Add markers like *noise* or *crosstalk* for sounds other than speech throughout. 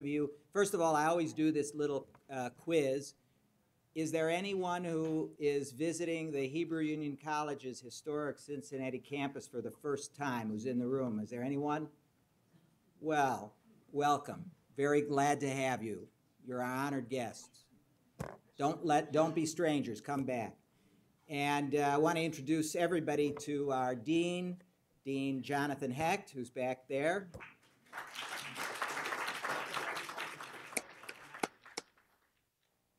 you. First of all, I always do this little uh, quiz. Is there anyone who is visiting the Hebrew Union College's historic Cincinnati campus for the first time who's in the room? Is there anyone? Well, welcome. Very glad to have you. You're our honored guests. Don't let, don't be strangers. Come back. And uh, I want to introduce everybody to our dean, Dean Jonathan Hecht, who's back there.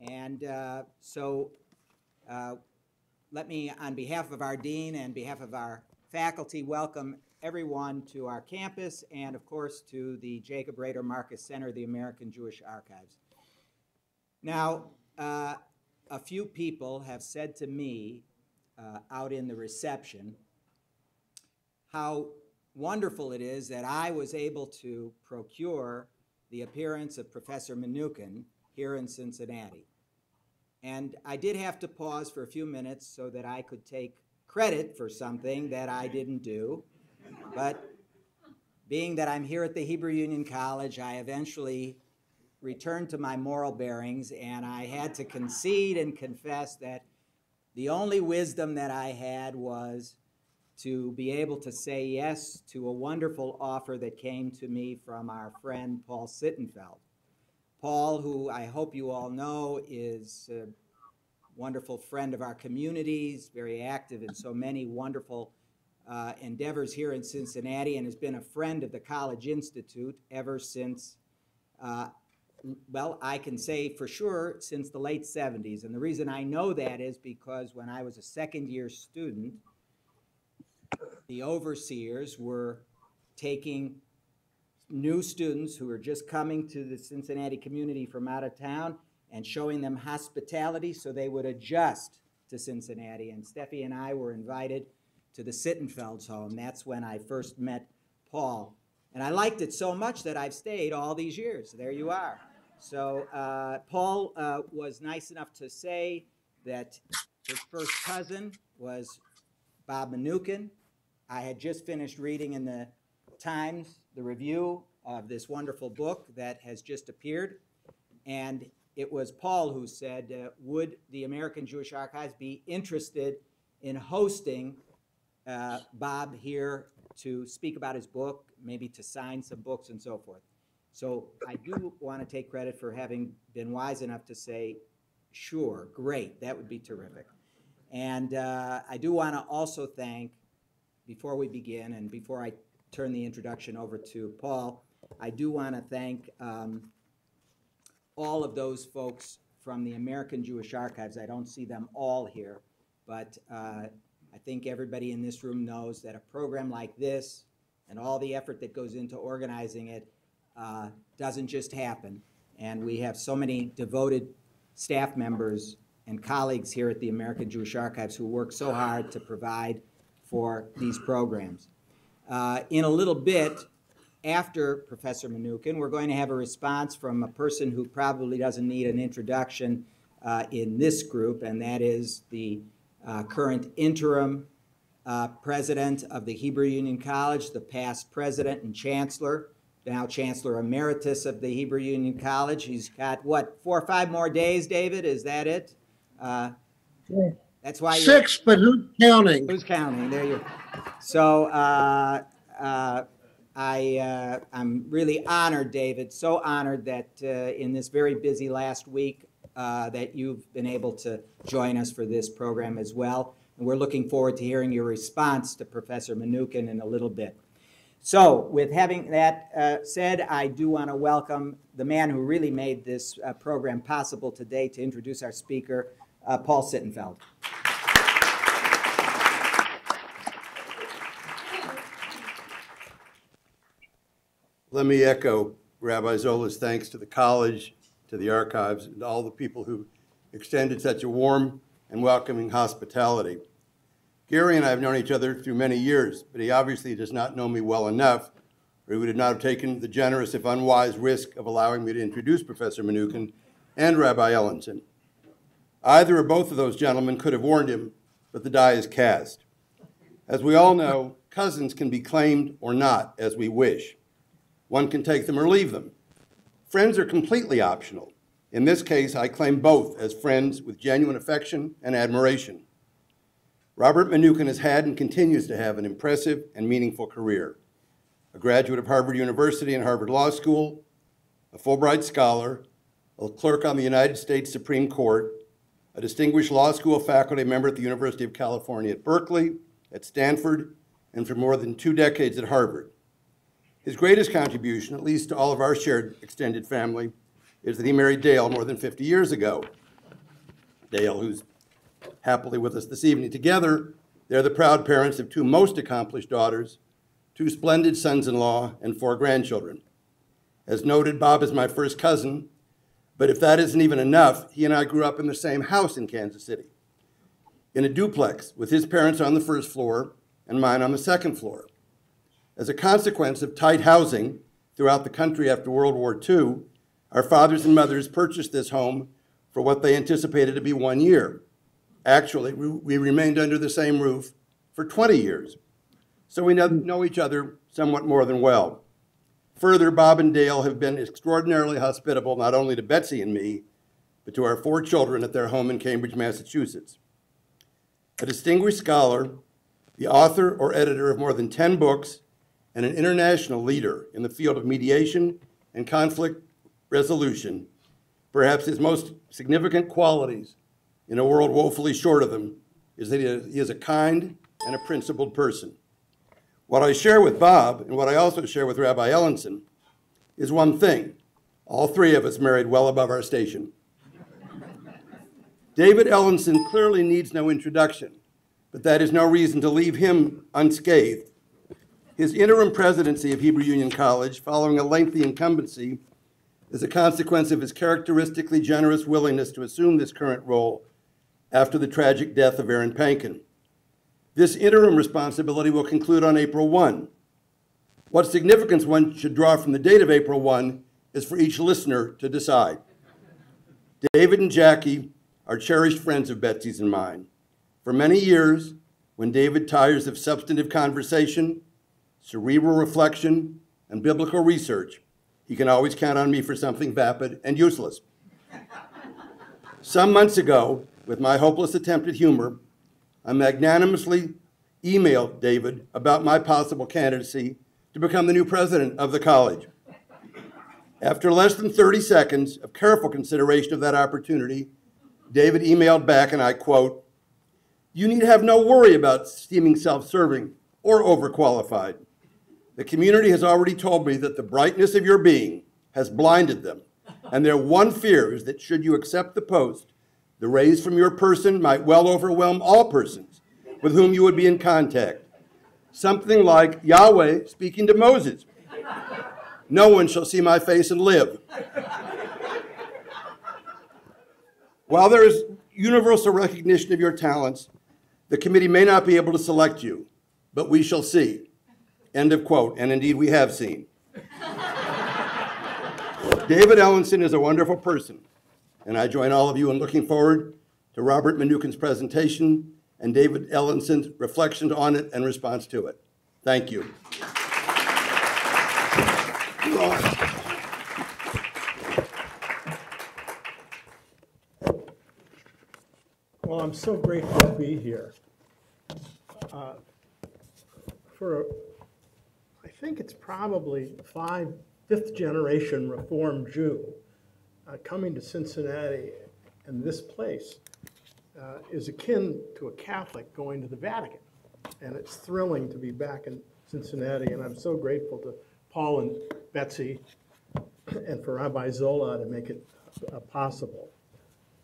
And uh, so uh, let me, on behalf of our dean and behalf of our faculty, welcome everyone to our campus and, of course, to the Jacob Rader Marcus Center, the American Jewish Archives. Now, uh, a few people have said to me uh, out in the reception how wonderful it is that I was able to procure the appearance of Professor Mnookin here in Cincinnati. And I did have to pause for a few minutes so that I could take credit for something that I didn't do. But being that I'm here at the Hebrew Union College, I eventually returned to my moral bearings and I had to concede and confess that the only wisdom that I had was to be able to say yes to a wonderful offer that came to me from our friend Paul Sittenfeld. Paul, who I hope you all know, is a wonderful friend of our communities, very active in so many wonderful uh, endeavors here in Cincinnati, and has been a friend of the College Institute ever since, uh, well, I can say for sure since the late 70s. And the reason I know that is because when I was a second year student, the overseers were taking new students who are just coming to the Cincinnati community from out of town and showing them hospitality so they would adjust to Cincinnati. And Steffi and I were invited to the Sittenfelds home. That's when I first met Paul. And I liked it so much that I've stayed all these years. There you are. So uh, Paul uh, was nice enough to say that his first cousin was Bob Mnookin. I had just finished reading in the Times the review of this wonderful book that has just appeared. And it was Paul who said, uh, Would the American Jewish Archives be interested in hosting uh, Bob here to speak about his book, maybe to sign some books and so forth? So I do want to take credit for having been wise enough to say, Sure, great, that would be terrific. And uh, I do want to also thank, before we begin and before I turn the introduction over to Paul, I do want to thank um, all of those folks from the American Jewish Archives. I don't see them all here, but uh, I think everybody in this room knows that a program like this and all the effort that goes into organizing it uh, doesn't just happen. And we have so many devoted staff members and colleagues here at the American Jewish Archives who work so hard to provide for these programs. Uh, in a little bit, after Professor Mnookin, we're going to have a response from a person who probably doesn't need an introduction uh, in this group, and that is the uh, current interim uh, president of the Hebrew Union College, the past president and chancellor, now chancellor emeritus of the Hebrew Union College. He's got, what, four or five more days, David? Is that it? Uh, that's why Six, but who's counting? Who's counting? There you. Go. So uh, uh, I uh, I'm really honored, David. So honored that uh, in this very busy last week uh, that you've been able to join us for this program as well. And we're looking forward to hearing your response to Professor Mnookin in a little bit. So, with having that uh, said, I do want to welcome the man who really made this program possible today to introduce our speaker, Uh, Paul Sittenfeld. Let me echo Rabbi Zola's thanks to the college, to the archives, and all the people who extended such a warm and welcoming hospitality. Gary and I have known each other through many years, but he obviously does not know me well enough, or he would not have taken the generous, if unwise, risk of allowing me to introduce Professor Mnookin and Rabbi Ellenson. Either or both of those gentlemen could have warned him, but the die is cast. As we all know, cousins can be claimed or not as we wish. One can take them or leave them. Friends are completely optional. In this case, I claim both as friends with genuine affection and admiration. Robert Mnookin has had and continues to have an impressive and meaningful career. A graduate of Harvard University and Harvard Law School, a Fulbright Scholar, a clerk on the United States Supreme Court, a distinguished law school faculty member at the University of California at Berkeley, at Stanford, and for more than two decades at Harvard. His greatest contribution, at least to all of our shared extended family, is that he married Dale more than 50 years ago. Dale, who's happily with us this evening. Together, they're the proud parents of two most accomplished daughters, two splendid sons in law, and four grandchildren. As noted, Bob is my first cousin, but if that isn't even enough, he and I grew up in the same house in Kansas City, in a duplex with his parents on the first floor and mine on the second floor. As a consequence of tight housing throughout the country after World War II, our fathers and mothers purchased this home for what they anticipated to be one year. Actually, we, we remained under the same roof for 20 years, so we know, know each other somewhat more than well. Further, Bob and Dale have been extraordinarily hospitable not only to Betsy and me, but to our four children at their home in Cambridge, Massachusetts. A distinguished scholar, the author or editor of more than 10 books, and an international leader in the field of mediation and conflict resolution, perhaps his most significant qualities in a world woefully short of them is that he is, a kind and a principled person. What I share with Bob, and what I also share with Rabbi Ellenson, is one thing. All three of us married well above our station. David Ellenson clearly needs no introduction, but that is no reason to leave him unscathed. His interim presidency of Hebrew Union College, following a lengthy incumbency, is a consequence of his characteristically generous willingness to assume this current role after the tragic death of Aaron Panken. This interim responsibility will conclude on April 1. What significance one should draw from the date of April 1 is for each listener to decide. David and Jackie are cherished friends of Betsy's and mine. For many years, when David tires of substantive conversation, cerebral reflection, and biblical research, he can always count on me for something vapid and useless. Some months ago, with my hopeless attempt at humor, I magnanimously emailed David about my possible candidacy to become the new president of the college. After less than 30 seconds of careful consideration of that opportunity, David emailed back, and I quote, You need have no worry about seeming self serving or overqualified. The community has already told me that the brightness of your being has blinded them, and their one fear is that should you accept the post, the rays from your person might well overwhelm all persons with whom you would be in contact. Something like Yahweh speaking to Moses No one shall see my face and live. While there is universal recognition of your talents, the committee may not be able to select you, but we shall see. End of quote. And indeed, we have seen. David Ellenson is a wonderful person, and I join all of you in looking forward to Robert Mnookin's presentation and David Ellenson's reflections on it and response to it. Thank you. Well, I'm so grateful to be here. Uh, For, I think it's probably five, fifth generation Reformed Jew, uh, coming to Cincinnati and this place uh, is akin to a Catholic going to the Vatican. And it's thrilling to be back in Cincinnati, and I'm so grateful to Paul and Betsy *coughs* and for Rabbi Zola to make it uh, possible.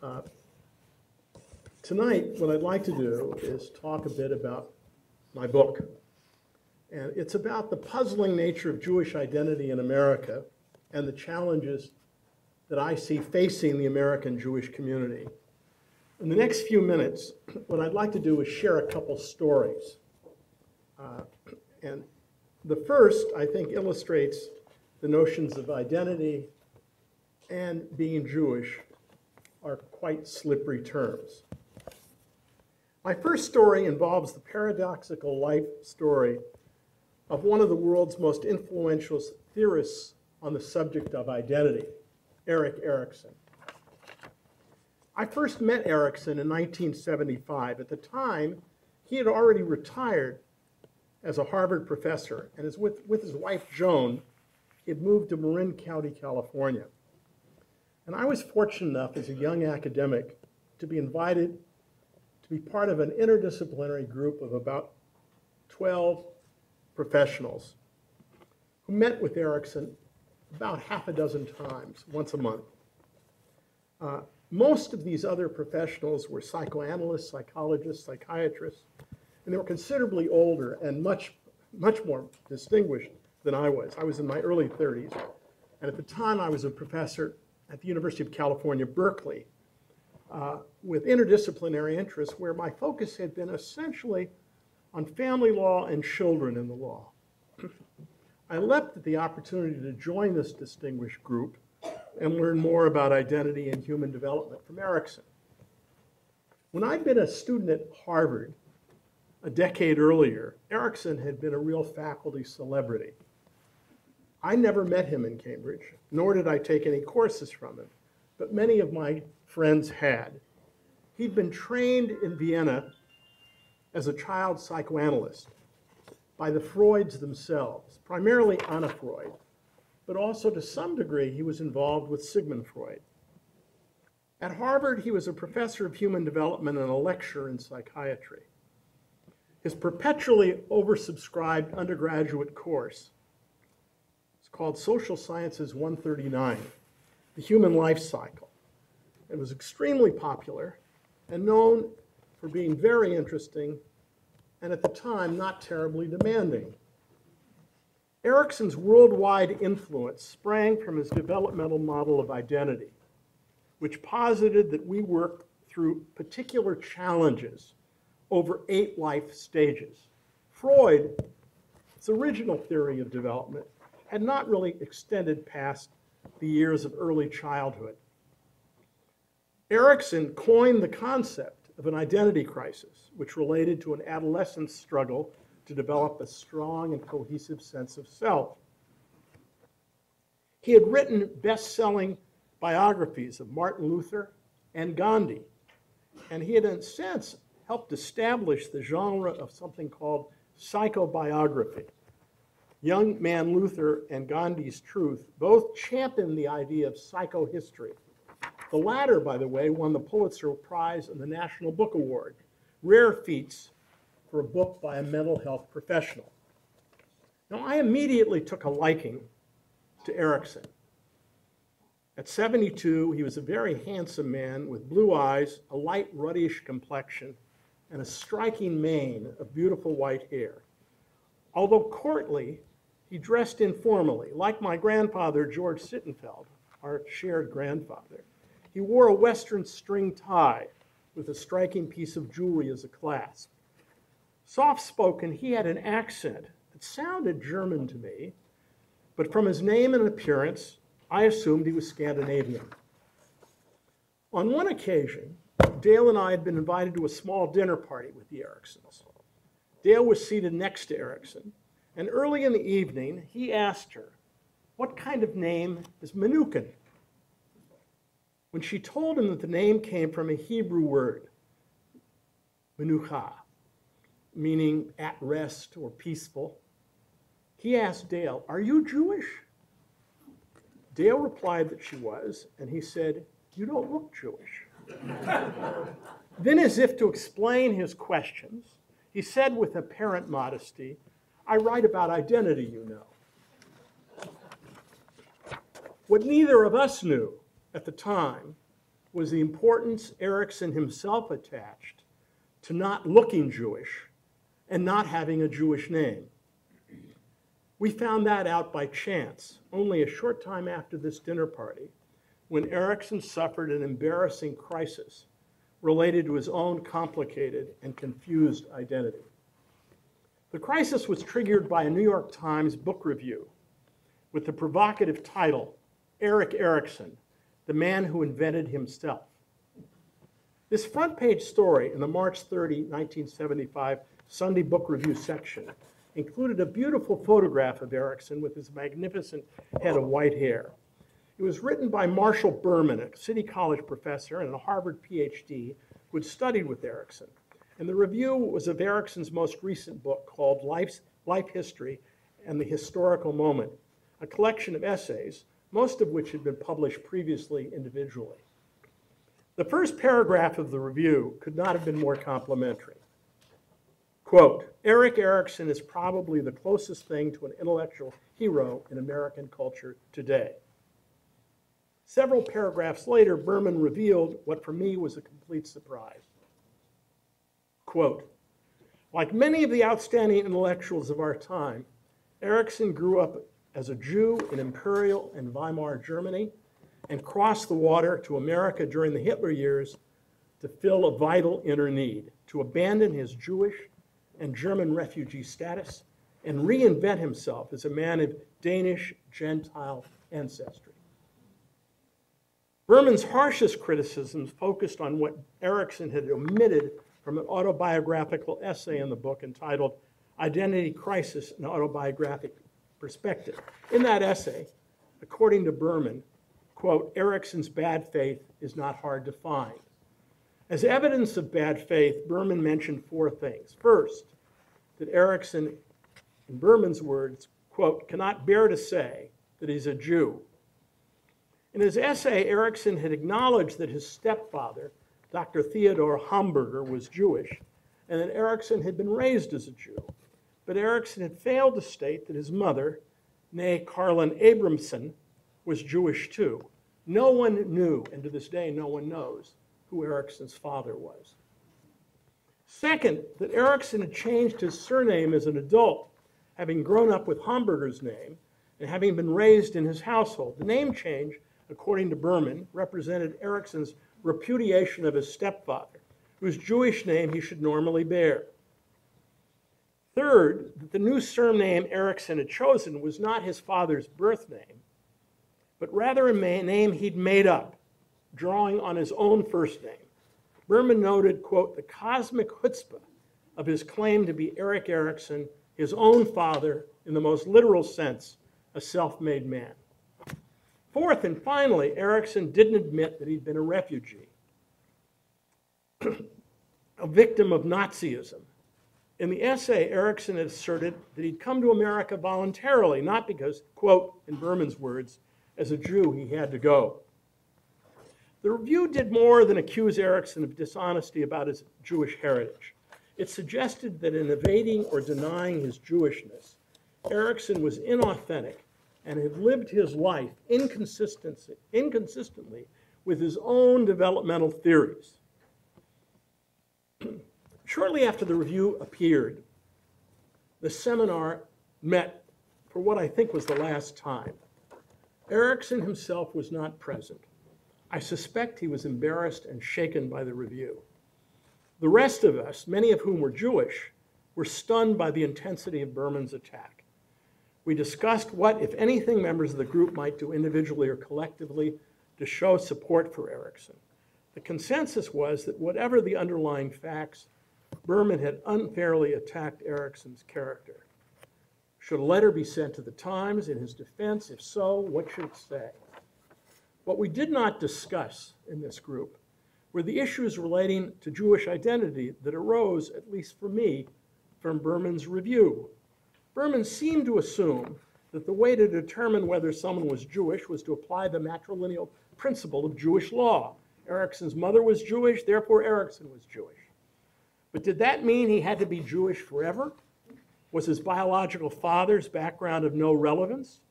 Uh, Tonight, what I'd like to do is talk a bit about my book. And it's about the puzzling nature of Jewish identity in America and the challenges that I see facing the American Jewish community. In the next few minutes, *clears throat* what I'd like to do is share a couple stories. Uh, and the first, I think, illustrates the notions of identity and being Jewish are quite slippery terms. My first story involves the paradoxical life story of one of the world's most influential theorists on the subject of identity, Erik Erikson. I first met Erikson in 1975. At the time, he had already retired as a Harvard professor, and is with, with his wife Joan, he had moved to Marin County, California. And I was fortunate enough as a young academic to be invited to be part of an interdisciplinary group of about 12 professionals who met with Erikson about half a dozen times, once a month. Uh, most of these other professionals were psychoanalysts, psychologists, psychiatrists, and they were considerably older and much, much more distinguished than I was. I was in my early 30s, and at the time I was a professor at the University of California, Berkeley, uh, with interdisciplinary interests where my focus had been essentially on family law and children in the law. I leapt at the opportunity to join this distinguished group and learn more about identity and human development from Erikson. When I'd been a student at Harvard a decade earlier, Erikson had been a real faculty celebrity. I never met him in Cambridge, nor did I take any courses from him, but many of my friends had. He'd been trained in Vienna as a child psychoanalyst by the Freuds themselves, primarily Anna Freud, but also to some degree he was involved with Sigmund Freud. At Harvard, he was a professor of human development and a lecturer in psychiatry. His perpetually oversubscribed undergraduate course is called Social Sciences 139, The Human Life Cycle. It was extremely popular and known for being very interesting and at the time not terribly demanding. Erikson's worldwide influence sprang from his developmental model of identity, which posited that we work through particular challenges over eight life stages. Freud's original theory of development had not really extended past the years of early childhood. Erikson coined the concept of an identity crisis, which related to an adolescent's struggle to develop a strong and cohesive sense of self. He had written best selling biographies of Martin Luther and Gandhi, and he had, in a sense, helped establish the genre of something called psychobiography. Young man Luther and Gandhi's Truth both championed the idea of psychohistory. The latter, by the way, won the Pulitzer Prize and the National Book Award, rare feats for a book by a mental health professional. Now, I immediately took a liking to Erikson. At 72, he was a very handsome man with blue eyes, a light ruddyish complexion, and a striking mane of beautiful white hair. Although courtly, he dressed informally, like my grandfather, George Sittenfeld, our shared grandfather. He wore a Western string tie with a striking piece of jewelry as a clasp. Soft spoken, he had an accent that sounded German to me, but from his name and appearance, I assumed he was Scandinavian. On one occasion, Dale and I had been invited to a small dinner party with the Eriksons. Dale was seated next to Erikson, and early in the evening, he asked her, What kind of name is Mnookin? When she told him that the name came from a Hebrew word, Menucha, meaning at rest or peaceful, he asked Dale, Are you Jewish? Dale replied that she was, and he said, You don't look Jewish. *laughs* then, as if to explain his questions, he said with apparent modesty, I write about identity, you know. What neither of us knew at the time was the importance Erikson himself attached to not looking Jewish and not having a Jewish name. We found that out by chance only a short time after this dinner party when Erikson suffered an embarrassing crisis related to his own complicated and confused identity. The crisis was triggered by a New York Times book review with the provocative title, Erik Erikson, the man who invented himself. This front page story in the March 30, 1975 Sunday Book Review section included a beautiful photograph of Erikson with his magnificent head of white hair. It was written by Marshall Berman, a City College professor and a Harvard PhD who had studied with Erikson. And the review was of Erikson's most recent book called Life's, Life History and the Historical Moment, a collection of essays, most of which had been published previously individually. The first paragraph of the review could not have been more complimentary. Quote, Erik Erikson is probably the closest thing to an intellectual hero in American culture today. Several paragraphs later, Berman revealed what for me was a complete surprise. Quote, like many of the outstanding intellectuals of our time, Erikson grew up as a Jew in Imperial and Weimar Germany and crossed the water to America during the Hitler years to fill a vital inner need, to abandon his Jewish and German refugee status and reinvent himself as a man of Danish Gentile ancestry. Berman's harshest criticisms focused on what Erikson had omitted from an autobiographical essay in the book entitled Identity Crisis An Autobiographic Perspective. In that essay, according to Berman, quote, Erikson's bad faith is not hard to find. As evidence of bad faith, Berman mentioned four things. First, that Erikson, in Berman's words, quote, cannot bear to say that he's a Jew. In his essay, Erikson had acknowledged that his stepfather, Dr. Theodore Homburger, was Jewish, and that Erickson had been raised as a Jew. But Erikson had failed to state that his mother, née Carlin Abramson, was Jewish too. No one knew, and to this day, no one knows who Erikson's father was. Second, that Erikson had changed his surname as an adult, having grown up with Homburger's name and having been raised in his household. The name change, according to Berman, represented Erikson's repudiation of his stepfather, whose Jewish name he should normally bear. Third, that the new surname Erikson had chosen was not his father's birth name, but rather a name he'd made up, drawing on his own first name. Berman noted, quote, the cosmic chutzpah of his claim to be Erik Erikson, his own father, in the most literal sense, a self made man. Fourth and finally, Erikson didn't admit that he'd been a refugee, *clears throat* a victim of Nazism. In the essay, Erikson asserted that he'd come to America voluntarily, not because, quote, in Berman's words, as a Jew he had to go. The review did more than accuse Erikson of dishonesty about his Jewish heritage. It suggested that in evading or denying his Jewishness, Erikson was inauthentic and had lived his life inconsistently with his own developmental theories. Shortly after the review appeared, the seminar met for what I think was the last time. Erikson himself was not present. I suspect he was embarrassed and shaken by the review. The rest of us, many of whom were Jewish, were stunned by the intensity of Berman's attack. We discussed what, if anything, members of the group might do individually or collectively to show support for Erikson. The consensus was that whatever the underlying facts, Berman had unfairly attacked Erikson's character. Should a letter be sent to the Times in his defense? If so, what should it say? What we did not discuss in this group were the issues relating to Jewish identity that arose, at least for me, from Berman's review. Berman seemed to assume that the way to determine whether someone was Jewish was to apply the matrilineal principle of Jewish law. Erikson's mother was Jewish, therefore Erikson was Jewish. But did that mean he had to be Jewish forever? Was his biological father's background of no relevance?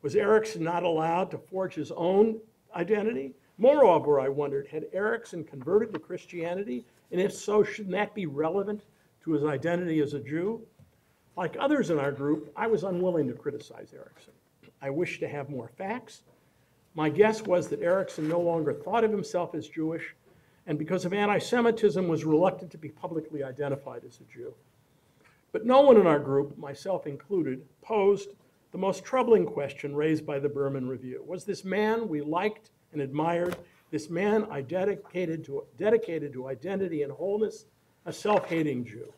Was Erikson not allowed to forge his own identity? Moreover, I wondered, had Erikson converted to Christianity? And if so, shouldn't that be relevant to his identity as a Jew? Like others in our group, I was unwilling to criticize Erikson. I wished to have more facts. My guess was that Erikson no longer thought of himself as Jewish, and because of anti Semitism, was reluctant to be publicly identified as a Jew. But no one in our group, myself included, posed the most troubling question raised by the Berman Review. Was this man we liked and admired, this man I dedicated to, dedicated to identity and wholeness, a self hating Jew?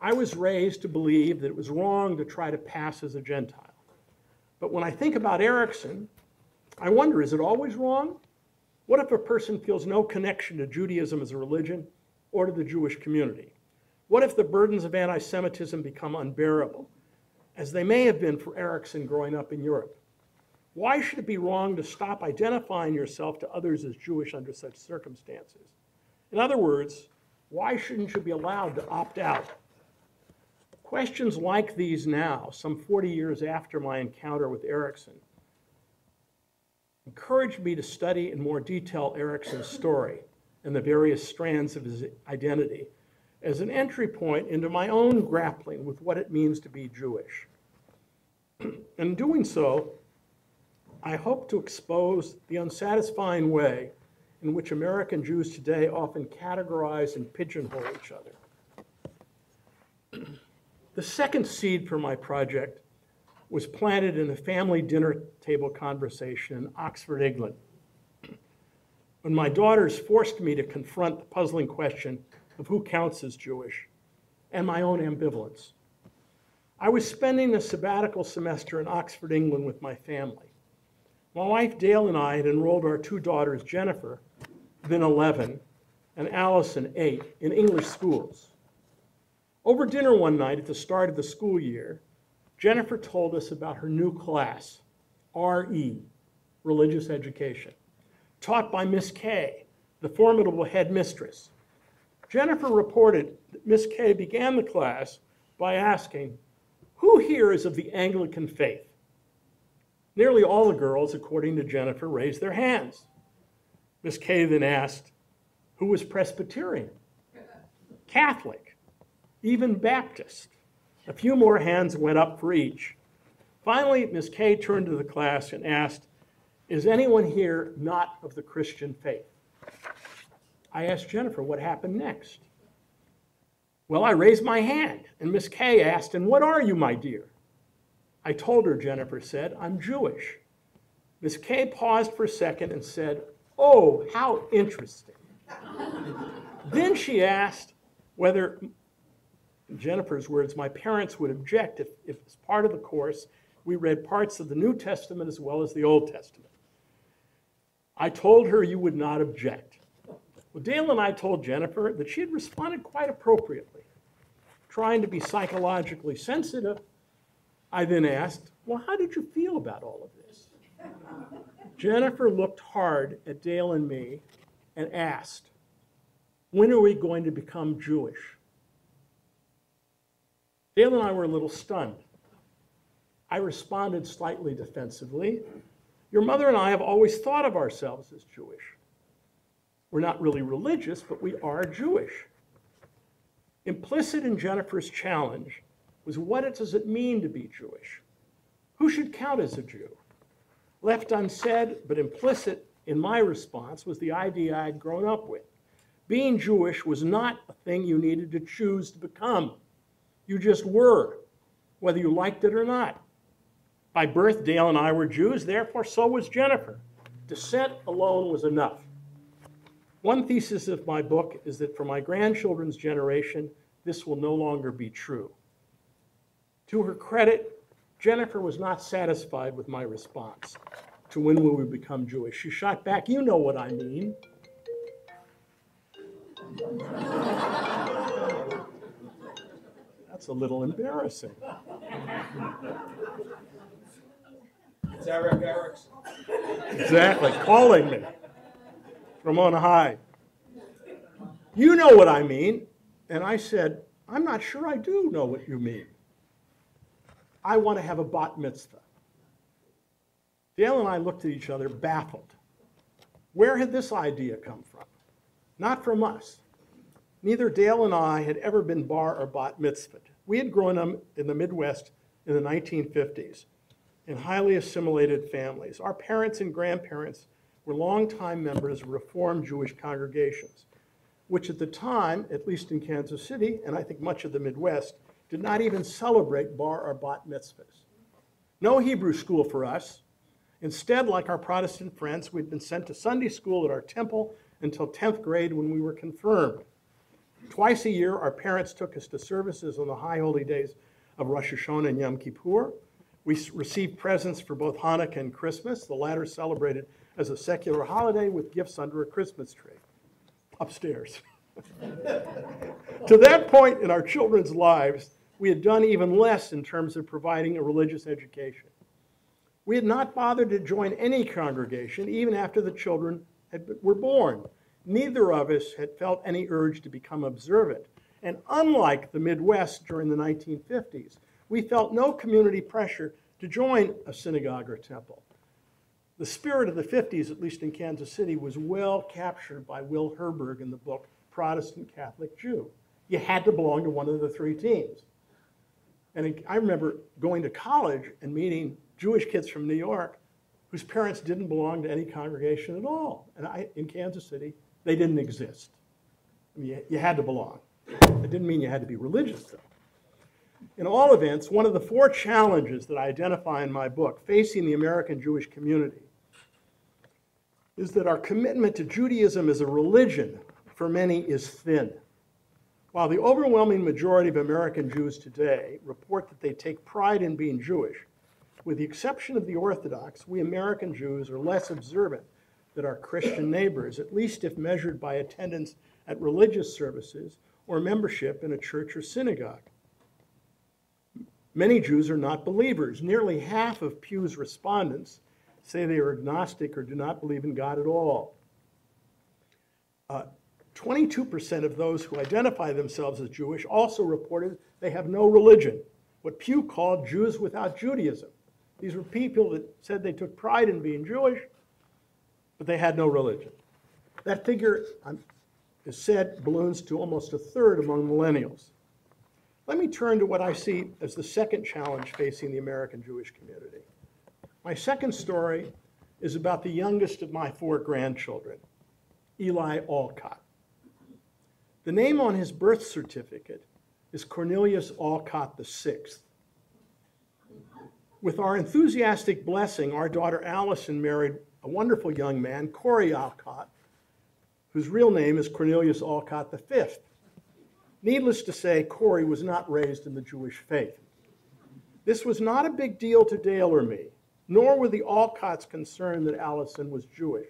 I was raised to believe that it was wrong to try to pass as a Gentile. But when I think about Erikson, I wonder is it always wrong? What if a person feels no connection to Judaism as a religion or to the Jewish community? What if the burdens of anti Semitism become unbearable, as they may have been for Erikson growing up in Europe? Why should it be wrong to stop identifying yourself to others as Jewish under such circumstances? In other words, why shouldn't you be allowed to opt out? Questions like these now, some 40 years after my encounter with Erikson, encouraged me to study in more detail Erikson's story and the various strands of his identity as an entry point into my own grappling with what it means to be Jewish. *clears throat* in doing so, I hope to expose the unsatisfying way in which American Jews today often categorize and pigeonhole each other. *clears throat* The second seed for my project was planted in a family dinner table conversation in Oxford, England. When my daughters forced me to confront the puzzling question of who counts as Jewish and my own ambivalence. I was spending a sabbatical semester in Oxford, England with my family. My wife Dale and I had enrolled our two daughters, Jennifer, then 11, and Allison, 8, in English schools. Over dinner one night at the start of the school year, Jennifer told us about her new class, RE, Religious Education, taught by Miss K, the formidable headmistress. Jennifer reported that Miss K began the class by asking, Who here is of the Anglican faith? Nearly all the girls, according to Jennifer, raised their hands. Miss K then asked, Who was Presbyterian? *laughs* Catholic? even Baptist. A few more hands went up for each. Finally, Ms. Kay turned to the class and asked, Is anyone here not of the Christian faith? I asked Jennifer what happened next. Well, I raised my hand, and Miss Kay asked, And what are you, my dear? I told her, Jennifer said, I'm Jewish. Miss Kay paused for a second and said, Oh, how interesting. *laughs* then she asked whether Jennifer's words, my parents would object if, if as part of the course we read parts of the New Testament as well as the Old Testament. I told her you would not object. Well, Dale and I told Jennifer that she had responded quite appropriately. Trying to be psychologically sensitive, I then asked, Well, how did you feel about all of this? Jennifer looked hard at Dale and me and asked, When are we going to become Jewish? Dale and I were a little stunned. I responded slightly defensively. Your mother and I have always thought of ourselves as Jewish. We're not really religious, but we are Jewish. Implicit in Jennifer's challenge was what does it mean to be Jewish? Who should count as a Jew? Left unsaid, but implicit in my response was the idea I'd grown up with. Being Jewish was not a thing you needed to choose to become. You just were, whether you liked it or not. By birth, Dale and I were Jews, therefore, so was Jennifer. Descent alone was enough. One thesis of my book is that for my grandchildren's generation, this will no longer be true. To her credit, Jennifer was not satisfied with my response to when will we become Jewish. She shot back, You know what I mean. That's a little embarrassing. It's Erik Erikson. Exactly, calling me from on high. You know what I mean. And I said, I'm not sure I do know what you mean. I want to have a bat mitzvah. Dale and I looked at each other baffled. Where had this idea come from? Not from us. Neither Dale and I had ever been bar or bat mitzvahed. We had grown up in the Midwest in the 1950s in highly assimilated families. Our parents and grandparents were longtime members of Reformed Jewish congregations, which at the time, at least in Kansas City, and I think much of the Midwest, did not even celebrate bar or bat mitzvahs. No Hebrew school for us. Instead, like our Protestant friends, we'd been sent to Sunday school at our temple until 10th grade when we were confirmed. Twice a year, our parents took us to services on the high holy days of Rosh Hashanah and Yom Kippur. We received presents for both Hanukkah and Christmas, the latter celebrated as a secular holiday with gifts under a Christmas tree upstairs. *laughs* to that point in our children's lives, we had done even less in terms of providing a religious education. We had not bothered to join any congregation even after the children had, were born. Neither of us had felt any urge to become observant. And unlike the Midwest during the 1950s, we felt no community pressure to join a synagogue or temple. The spirit of the 50s, at least in Kansas City, was well captured by Will Herberg in the book Protestant Catholic Jew. You had to belong to one of the three teams. And I remember going to college and meeting Jewish kids from New York whose parents didn't belong to any congregation at all. And I, in Kansas City, they didn't exist. I mean, you, you had to belong. It didn't mean you had to be religious, though. In all events, one of the four challenges that I identify in my book facing the American Jewish community is that our commitment to Judaism as a religion for many is thin. While the overwhelming majority of American Jews today report that they take pride in being Jewish, with the exception of the Orthodox, we American Jews are less observant than our Christian neighbors, at least if measured by attendance at religious services or membership in a church or synagogue. Many Jews are not believers. Nearly half of Pew's respondents say they are agnostic or do not believe in God at all. Uh, 22% of those who identify themselves as Jewish also reported they have no religion, what Pew called Jews without Judaism. These were people that said they took pride in being Jewish, but they had no religion. That figure um, is said balloons to almost a third among millennials. Let me turn to what I see as the second challenge facing the American Jewish community. My second story is about the youngest of my four grandchildren, Eli Alcott. The name on his birth certificate is Cornelius Alcott VI. With our enthusiastic blessing, our daughter Allison married a wonderful young man, Corey Alcott, whose real name is Cornelius Alcott V. Needless to say, Corey was not raised in the Jewish faith. This was not a big deal to Dale or me, nor were the Alcotts concerned that Allison was Jewish.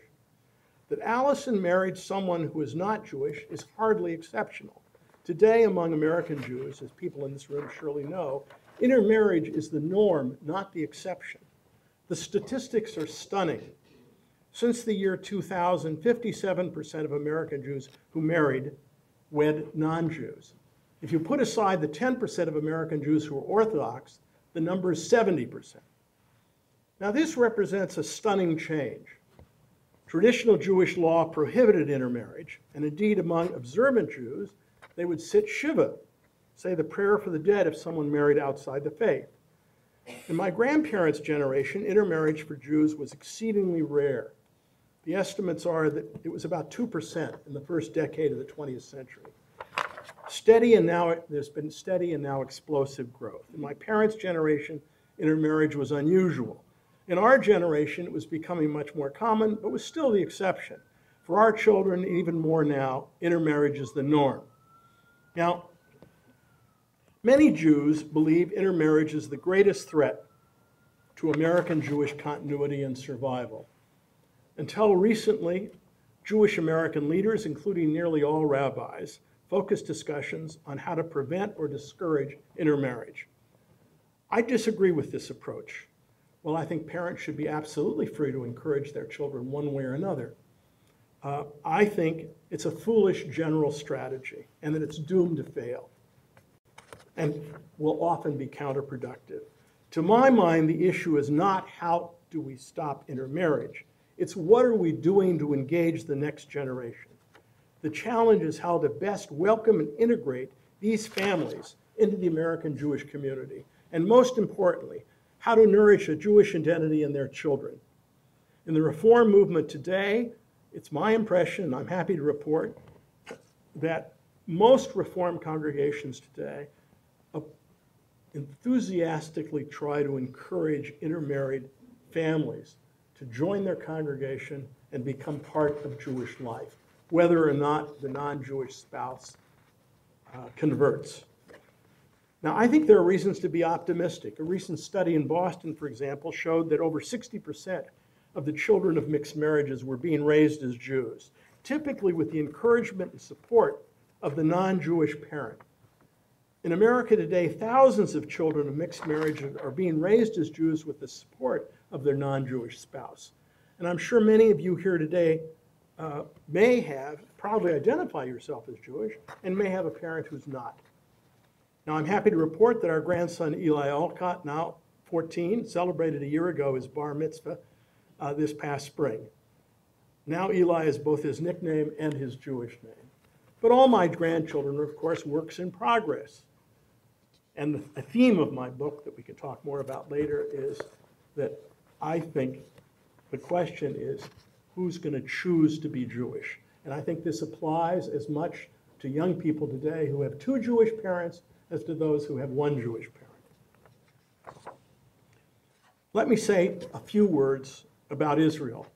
That Allison married someone who is not Jewish is hardly exceptional. Today, among American Jews, as people in this room surely know, intermarriage is the norm, not the exception. The statistics are stunning. Since the year 2000, 57% of American Jews who married wed non Jews. If you put aside the 10% of American Jews who are Orthodox, the number is 70%. Now, this represents a stunning change. Traditional Jewish law prohibited intermarriage, and indeed, among observant Jews, they would sit Shiva, say the prayer for the dead if someone married outside the faith. In my grandparents' generation, intermarriage for Jews was exceedingly rare. The estimates are that it was about 2% in the first decade of the 20th century. Steady and now, there's been steady and now explosive growth. In my parents' generation, intermarriage was unusual. In our generation, it was becoming much more common, but was still the exception. For our children, even more now, intermarriage is the norm. Now, many Jews believe intermarriage is the greatest threat to American Jewish continuity and survival. Until recently, Jewish American leaders, including nearly all rabbis, focused discussions on how to prevent or discourage intermarriage. I disagree with this approach. While I think parents should be absolutely free to encourage their children one way or another, uh, I think it's a foolish general strategy and that it's doomed to fail and will often be counterproductive. To my mind, the issue is not how do we stop intermarriage, it's what are we doing to engage the next generation. The challenge is how to best welcome and integrate these families into the American Jewish community. And most importantly, how to nourish a Jewish identity in their children. In the reform movement today, it's my impression, and I'm happy to report, that most reform congregations today uh, enthusiastically try to encourage intermarried families to join their congregation and become part of Jewish life, whether or not the non Jewish spouse uh, converts. Now, I think there are reasons to be optimistic. A recent study in Boston, for example, showed that over 60% of the children of mixed marriages were being raised as Jews, typically with the encouragement and support of the non Jewish parent. In America today, thousands of children of mixed marriages are being raised as Jews with the support of their non Jewish spouse. And I'm sure many of you here today uh, may have, proudly identify yourself as Jewish, and may have a parent who's not. Now, I'm happy to report that our grandson Eli Alcott, now 14, celebrated a year ago his bar mitzvah uh, this past spring. Now Eli is both his nickname and his Jewish name. But all my grandchildren are, of course, works in progress. And the- the theme of my book that we can talk more about later is that I think the question is who's going to choose to be Jewish? And I think this applies as much to young people today who have two Jewish parents as to those who have one Jewish parent. Let me say a few words about Israel,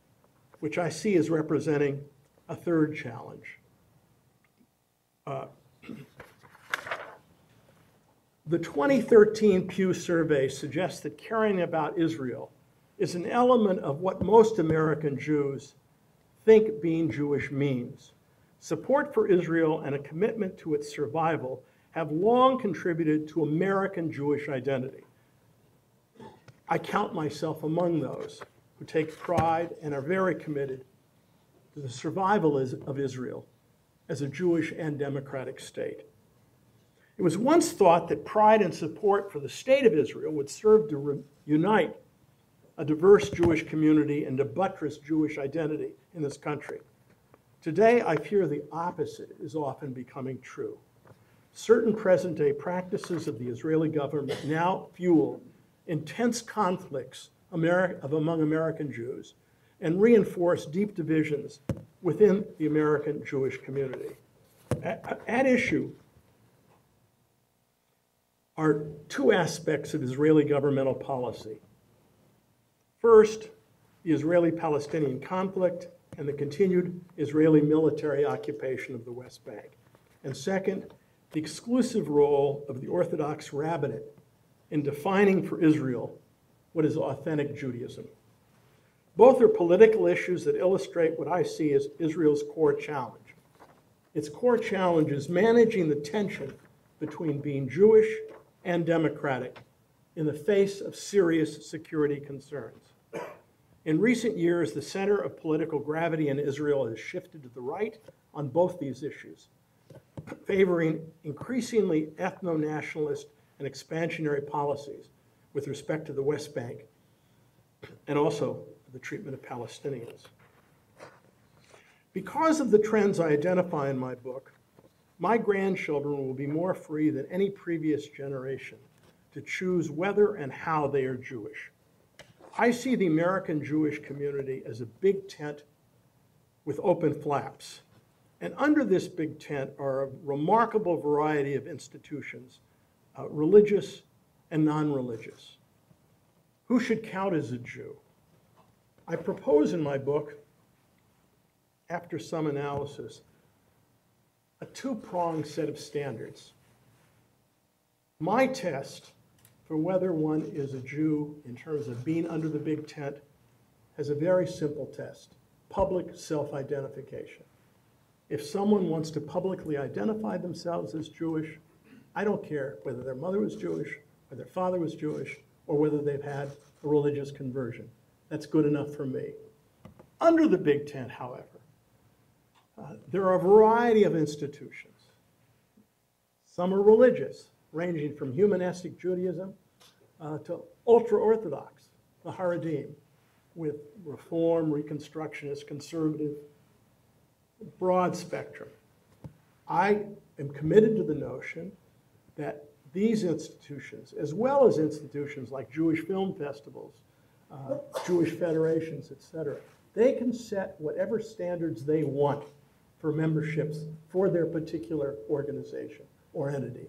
which I see as representing a third challenge. Uh, *clears throat* The 2013 Pew survey suggests that caring about Israel is an element of what most American Jews think being Jewish means. Support for Israel and a commitment to its survival have long contributed to American Jewish identity. I count myself among those who take pride and are very committed to the survival of Israel as a Jewish and democratic state. It was once thought that pride and support for the state of Israel would serve to unite a diverse Jewish community and to buttress Jewish identity in this country. Today, I fear the opposite is often becoming true. Certain present day practices of the Israeli government now fuel intense conflicts among American Jews and reinforce deep divisions within the American Jewish community. At issue are two aspects of Israeli governmental policy. First, the Israeli Palestinian conflict and the continued Israeli military occupation of the West Bank. And second, the exclusive role of the Orthodox rabbinate in defining for Israel what is authentic Judaism. Both are political issues that illustrate what I see as Israel's core challenge. Its core challenge is managing the tension between being Jewish and democratic in the face of serious security concerns. In recent years, the center of political gravity in Israel has shifted to the right on both these issues, favoring increasingly ethno nationalist and expansionary policies with respect to the West Bank and also the treatment of Palestinians. Because of the trends I identify in my book, my grandchildren will be more free than any previous generation to choose whether and how they are Jewish. I see the American Jewish community as a big tent with open flaps. And under this big tent are a remarkable variety of institutions, uh, religious and non religious. Who should count as a Jew? I propose in my book, after some analysis, a two pronged set of standards. My test whether one is a Jew in terms of being under the big tent has a very simple test public self identification. If someone wants to publicly identify themselves as Jewish, I don't care whether their mother was Jewish, or their father was Jewish, or whether they've had a religious conversion. That's good enough for me. Under the big tent, however, uh, there are a variety of institutions. Some are religious, ranging from humanistic Judaism uh, to ultra Orthodox, the Haredim, with Reform, Reconstructionist, Conservative, broad spectrum. I am committed to the notion that these institutions, as well as institutions like Jewish film festivals, uh, Jewish federations, et cetera, they can set whatever standards they want for memberships for their particular organization or entity,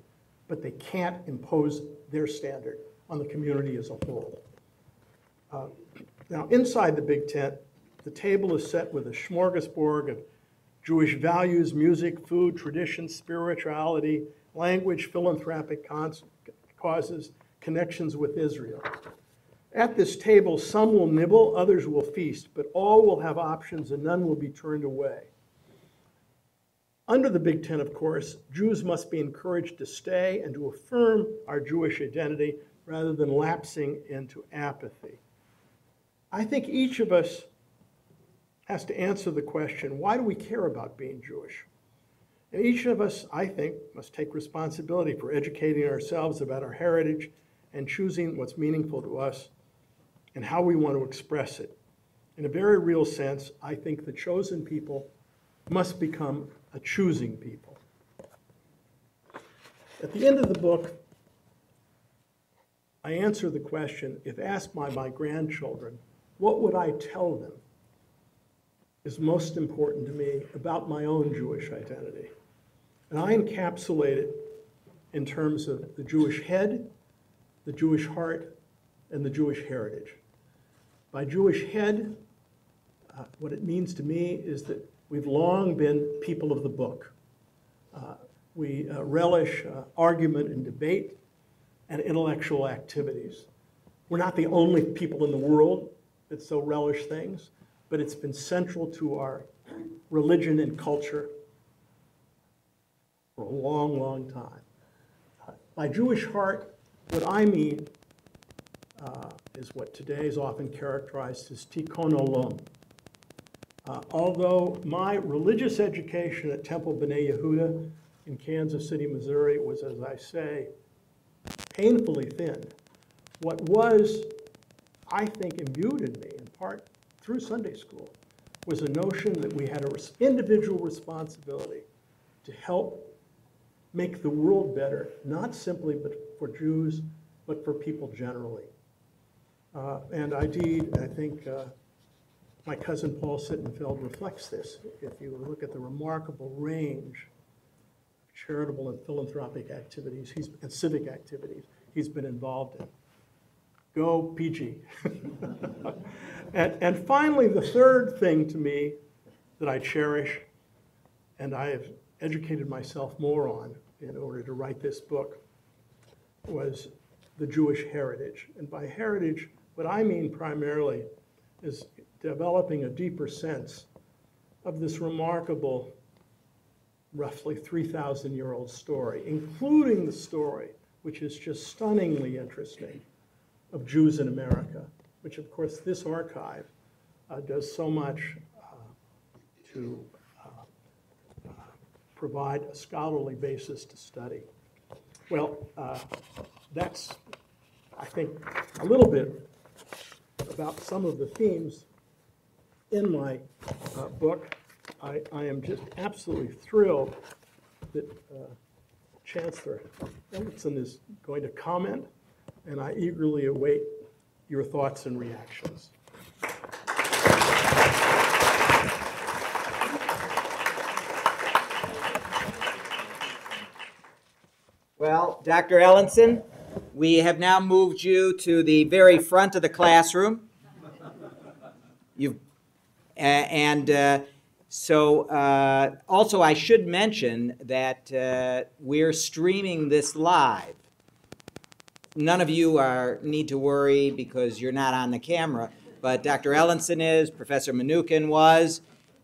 but they can't impose their standard on the community as a whole. Uh, Now, inside the big tent, the table is set with a smorgasbord of Jewish values, music, food, tradition, spirituality, language, philanthropic causes, connections with Israel. At this table, some will nibble, others will feast, but all will have options and none will be turned away. Under the big tent, of course, Jews must be encouraged to stay and to affirm our Jewish identity rather than lapsing into apathy. I think each of us has to answer the question why do we care about being Jewish? And each of us, I think, must take responsibility for educating ourselves about our heritage and choosing what's meaningful to us and how we want to express it. In a very real sense, I think the chosen people must become a choosing people. At the end of the book, I answer the question if asked by my grandchildren, what would I tell them is most important to me about my own Jewish identity? And I encapsulate it in terms of the Jewish head, the Jewish heart, and the Jewish heritage. By Jewish head, uh, what it means to me is that we've long been people of the book. Uh, we uh, relish uh, argument and debate and intellectual activities. We're not the only people in the world that so relish things, but it's been central to our religion and culture for a long, long time. Uh, By Jewish heart, what I mean uh, is what today is often characterized as tikkun olam. Uh, although my religious education at Temple B'nai Yehuda in Kansas City, Missouri was, as I say, painfully thin, what was, I think, imbued in me, in part through Sunday school, was a notion that we had an individual responsibility to help make the world better, not simply but for Jews, but for people generally. Uh, and indeed, I think uh, my cousin Paul Sittenfeld reflects this. If you look at the remarkable range charitable and philanthropic activities he's, and civic activities he's been involved in. Go PG. *laughs* and, and finally, the third thing to me that I cherish and I have educated myself more on in order to write this book was the Jewish heritage. And by heritage, what I mean primarily is developing a deeper sense of this remarkable, roughly 3,000 year old story, including the story, which is just stunningly interesting, of Jews in America, which, of course, this archive uh, does so much uh, to uh, uh, provide a scholarly basis to study. Well, uh, that's, I think, a little bit about some of the themes in my uh, book. I, I am just absolutely thrilled that uh, Chancellor Ellenson is going to comment, and I eagerly await your thoughts and reactions. Well, Dr. Ellenson, we have now moved you to the very front of the classroom. You've, a- and uh, so, uh, also, I should mention that uh, we're streaming this live. None of you are, need to worry because you're not on the camera, but Dr. Ellenson is, Professor Mnookin was,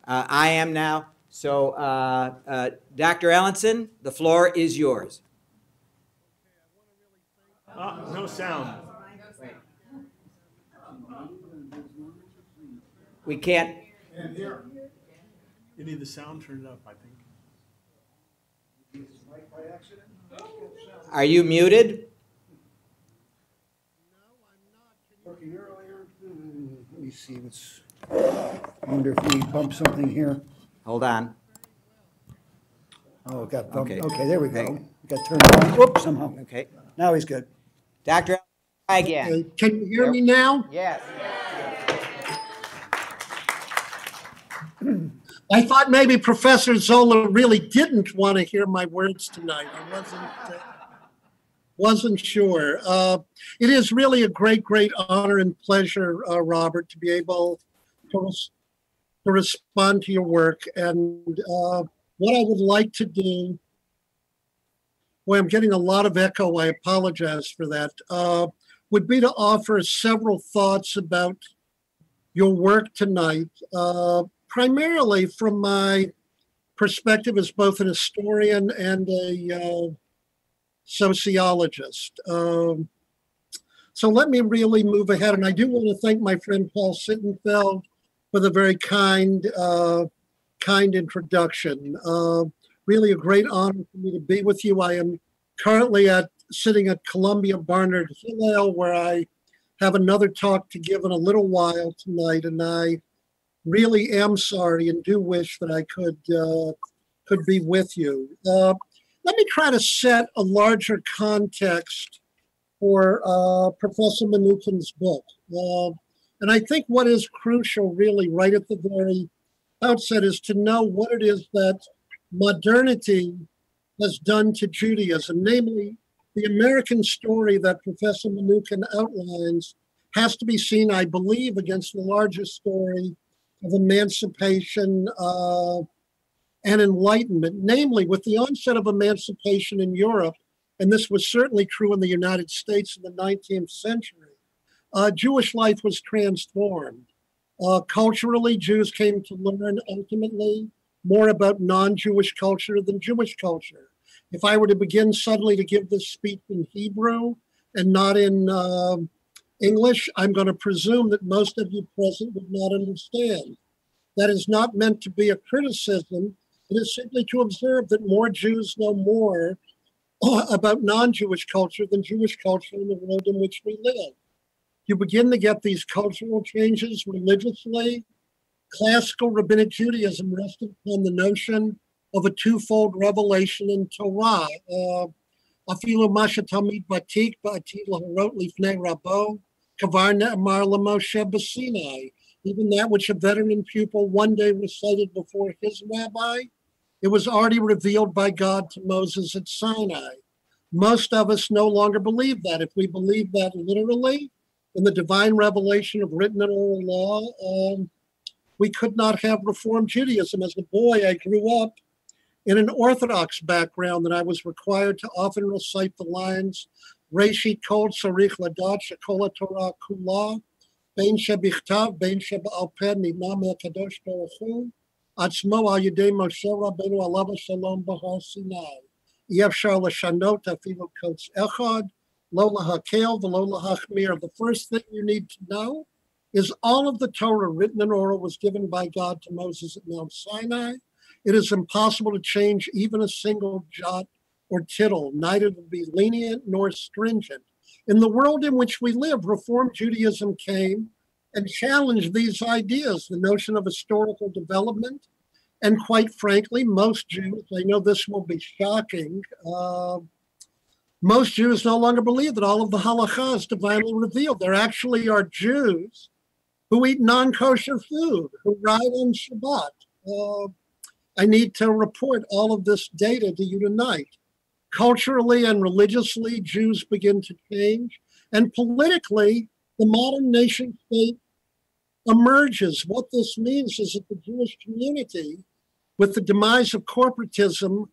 uh, I am now. So, uh, uh, Dr. Ellenson, the floor is yours. Ah, no sound. We can't, You need the sound turned up, I think. are you muted? Working earlier. Hmm, Let me see what's, I wonder if we bump something here. Hold on. Oh, it got bumped. Okay. Okay, there we Okay. go. Got turned on. Whoops, somehow. Okay. Now he's good. Dr. Try again. Okay, Can you hear me now? Yes. *clears throat* I thought maybe Professor Zola really didn't want to hear my words tonight. I wasn't, uh, wasn't sure. Uh, It is really a great, great honor and pleasure, uh, Robert, to be able to, res- to respond to your work. And uh, what I would like to do, boy, I'm getting a lot of echo. I apologize for that. Uh, would be to offer several thoughts about your work tonight, primarily from my perspective as both an historian and a uh, sociologist. Um, so let me really move ahead. And I do want to thank my friend Paul Sittenfeld for the very kind, uh, kind introduction. Uh, really a great honor for me to be with you. I am currently at sitting at Columbia Barnard Hillel, where I have another talk to give in a little while tonight, and I really am sorry and do wish that I could uh, could be with you. Uh, let me try to set a larger context for uh, Professor Mnookin's book. Uh, and I think what is crucial, really, right at the very outset, is to know what it is that modernity has done to Judaism. Namely, the American story that Professor Mnookin outlines has to be seen, I believe, against the larger story of emancipation uh, and enlightenment. Namely, with the onset of emancipation in Europe, and this was certainly true in the United States in the 19th century, uh, Jewish life was transformed. Uh, culturally, Jews came to learn ultimately more about non Jewish culture than Jewish culture. If I were to begin suddenly to give this speech in Hebrew and not in uh, English, I'm going to presume that most of you present would not understand. That is not meant to be a criticism. It is simply to observe that more Jews know more uh, about non Jewish culture than Jewish culture in the world in which we live. You begin to get these cultural changes religiously. Classical rabbinic Judaism rested upon the notion of a twofold revelation in Torah. Uh, Afilu masha batik ba'atid laharot lifnei rabo kavar ne'amar lamoshe b'sinai. Even that which a veteran pupil one day recited before his rabbi, it was already revealed by God to Moses at Sinai. Most of us no longer believe that. If we believe that literally, in the divine revelation of written and oral law, um, we could not have Reformed Judaism. As a boy, I grew up in an Orthodox background that I was required to often recite the lines, Reshit kol tzarich ladat shekol Torah kula ben shebichtav ben sheba'al peh nina me'akadosh baruch hu atzmo al yedei Moshe Rabbeinu alav shalom b'har Sinai. Yeh efshar l'shanot afilu kots echad lo lahakel v'lo lahachmir. The first thing you need to know is all of the Torah written in oral was given by God to Moses at Mount Sinai. It is impossible to change even a single jot or tittle, neither to be lenient nor stringent. In the world in which we live, Reform Judaism came and challenged these ideas, the notion of historical development. And quite frankly, most Jews, I know this will be shocking, uh, most Jews no longer believe that all of the halakha is divinely revealed. There actually are Jews who eat non kosher food, who ride on Shabbat. Uh, I need to report all of this data to you tonight. Culturally and religiously, Jews begin to change. And politically, the modern nation state emerges. What this means is that the Jewish community, with the demise of corporatism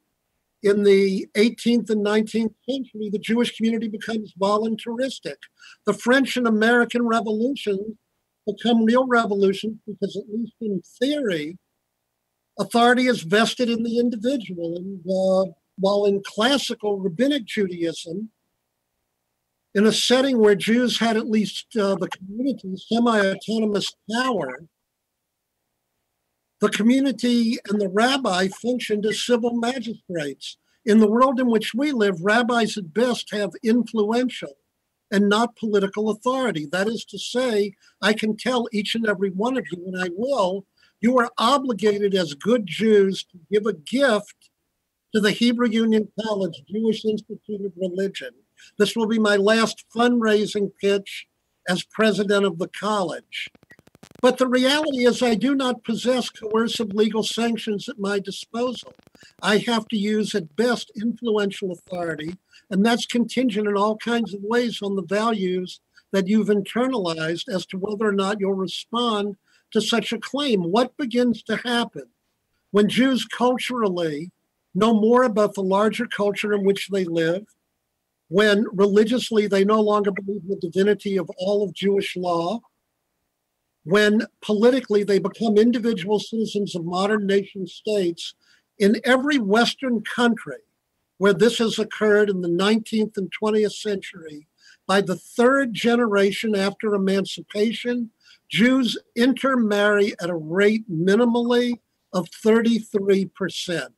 in the 18th and 19th century, the Jewish community becomes voluntaristic. The French and American revolutions become real revolutions because, at least in theory, authority is vested in the individual. And uh, while in classical rabbinic Judaism, in a setting where Jews had at least uh, the community semi autonomous power, the community and the rabbi functioned as civil magistrates. In the world in which we live, rabbis at best have influential and not political authority. That is to say, I can tell each and every one of you, and I will, you are obligated as good Jews to give a gift to the Hebrew Union College Jewish Institute of Religion. This will be my last fundraising pitch as president of the college. But the reality is, I do not possess coercive legal sanctions at my disposal. I have to use, at best, influential authority, and that's contingent in all kinds of ways on the values that you've internalized as to whether or not you'll respond to such a claim? What begins to happen when Jews culturally know more about the larger culture in which they live, when religiously they no longer believe in the divinity of all of Jewish law, when politically they become individual citizens of modern nation states in every Western country where this has occurred in the 19th and 20th century, by the third generation after emancipation, Jews intermarry at a rate minimally of 33%.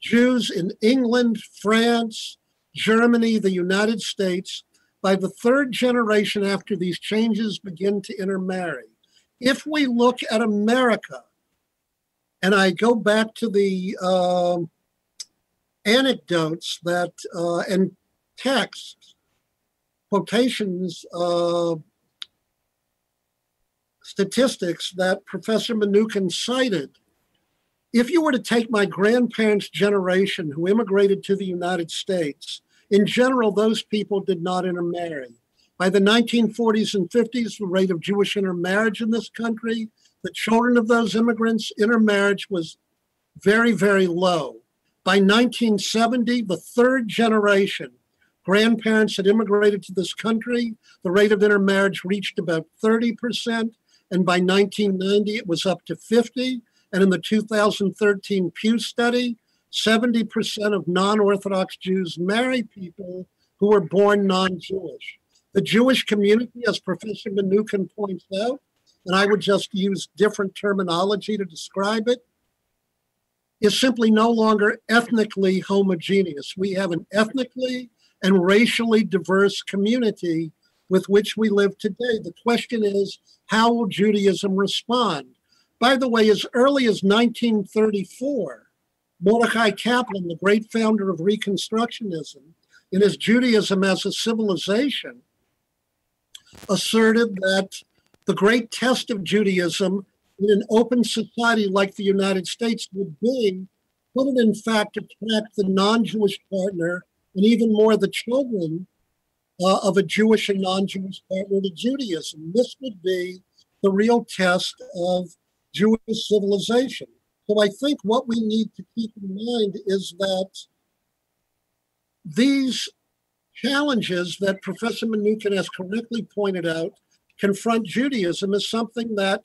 Jews in England, France, Germany, the United States, by the third generation after these changes begin to intermarry. If we look at America, and I go back to the um anecdotes that uh, and texts, quotations, uh, statistics that Professor Mnookin cited. If you were to take my grandparents' generation who immigrated to the United States, in general, those people did not intermarry. By the 1940s and 50s, the rate of Jewish intermarriage in this country, the children of those immigrants, intermarriage was very, very low. By 1970, the third generation, grandparents had immigrated to this country. The rate of intermarriage reached about 30%. And by 1990, it was up to 50. And in the 2013 Pew study, 70% of non Orthodox Jews marry people who were born non Jewish. The Jewish community, as Professor Mnookin points out, and I would just use different terminology to describe it, is simply no longer ethnically homogeneous. We have an ethnically and racially diverse community with which we live today. The question is, how will Judaism respond? By the way, as early as 1934, Mordecai Kaplan, the great founder of Reconstructionism, in his Judaism as a civilization, asserted that the great test of Judaism in an open society like the United States would be would it in fact attract the non-Jewish partner and even more the children uh, of a Jewish and non-Jewish partner to Judaism. This would be the real test of Jewish civilization. So I think what we need to keep in mind is that these challenges that Professor Mnookin has correctly pointed out confront Judaism as something that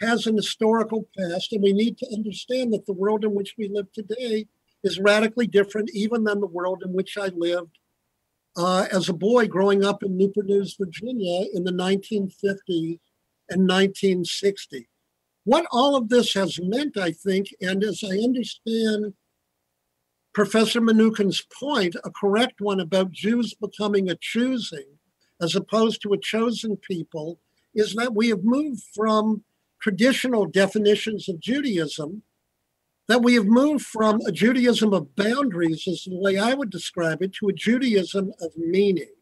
has an historical past, and we need to understand that the world in which we live today is radically different even than the world in which I lived uh, as a boy growing up in Newport News, Virginia in the 1950s and 1960s. What all of this has meant, I think, and as I understand Professor Mnookin's point, a correct one about Jews becoming a choosing as opposed to a chosen people, is that we have moved from traditional definitions of Judaism, that we have moved from a Judaism of boundaries, is the way I would describe it, to a Judaism of meaning.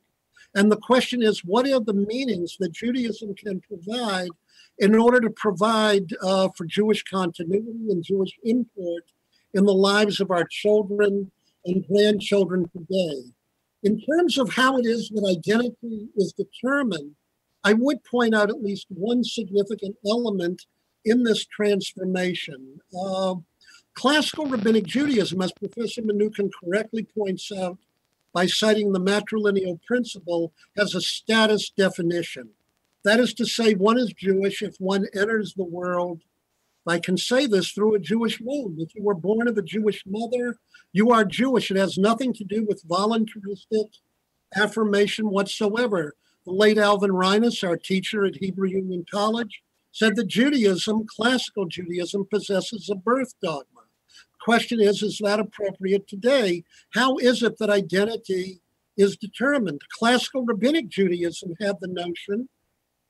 And the question is, what are the meanings that Judaism can provide in order to provide uh, for Jewish continuity and Jewish import in the lives of our children and grandchildren today? In terms of how it is that identity is determined, I would point out at least one significant element in this transformation. Uh, classical rabbinic Judaism, as Professor Mnookin correctly points out by citing the matrilineal principle, has a status definition. That is to say, one is Jewish if one enters the world. I can say this through a Jewish womb. If you were born of a Jewish mother, you are Jewish. It has nothing to do with voluntaristic affirmation whatsoever. The late Alvin Reines, our teacher at Hebrew Union College, said that Judaism, classical Judaism, possesses a birth dogma. The question is, is that appropriate today? How is it that identity is determined? Classical rabbinic Judaism had the notion,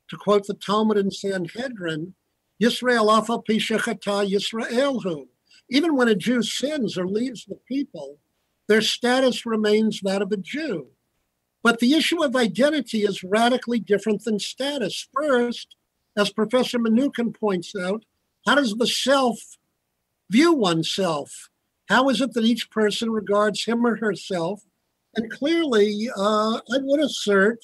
to quote the Talmud and Sanhedrin, Yisrael afa pishachata Yisraelhu. Even when a Jew sins or leaves the people, their status remains that of a Jew. But the issue of identity is radically different than status. First, as Professor Mnookin points out, how does the self view oneself? How is it that each person regards him or herself? And clearly, uh, I would assert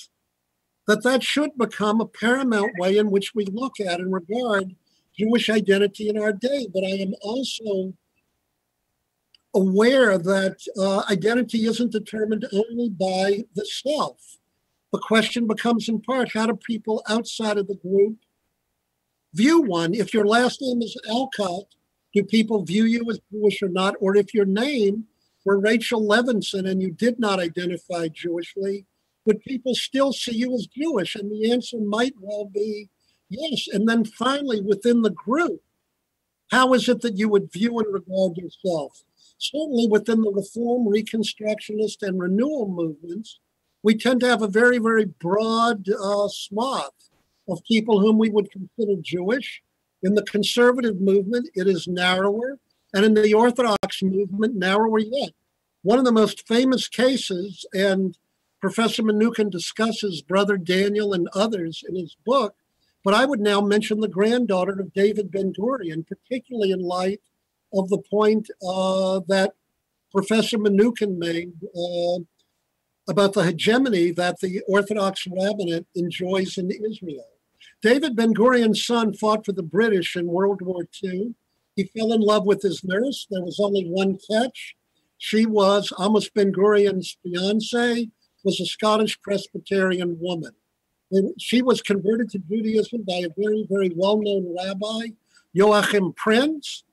that that should become a paramount way in which we look at and regard Jewish identity in our day, but I am also aware that uh, identity isn't determined only by the self. The question becomes, in part, how do people outside of the group view one? If your last name is Alcott, do people view you as Jewish or not? Or if your name were Rachel Levinson and you did not identify Jewishly, would people still see you as Jewish? And the answer might well be yes. And then finally, within the group, how is it that you would view and regard yourself? Certainly within the Reform, Reconstructionist, and Renewal movements, we tend to have a very, very broad uh, swath of people whom we would consider Jewish. In the conservative movement, it is narrower, and in the Orthodox movement, narrower yet. One of the most famous cases, and Professor Mnookin discusses Brother Daniel and others in his book, but I would now mention the granddaughter of David Ben Gurion, particularly in light of the point uh, that Professor Mnookin made uh, about the hegemony that the Orthodox rabbinate enjoys in Israel. David Ben Gurion's son fought for the British in World War II. He fell in love with his nurse. There was only one catch. She was Amos Ben Gurion's fiance, was a Scottish Presbyterian woman. She was converted to Judaism by a very, very well-known rabbi, Joachim Prinz.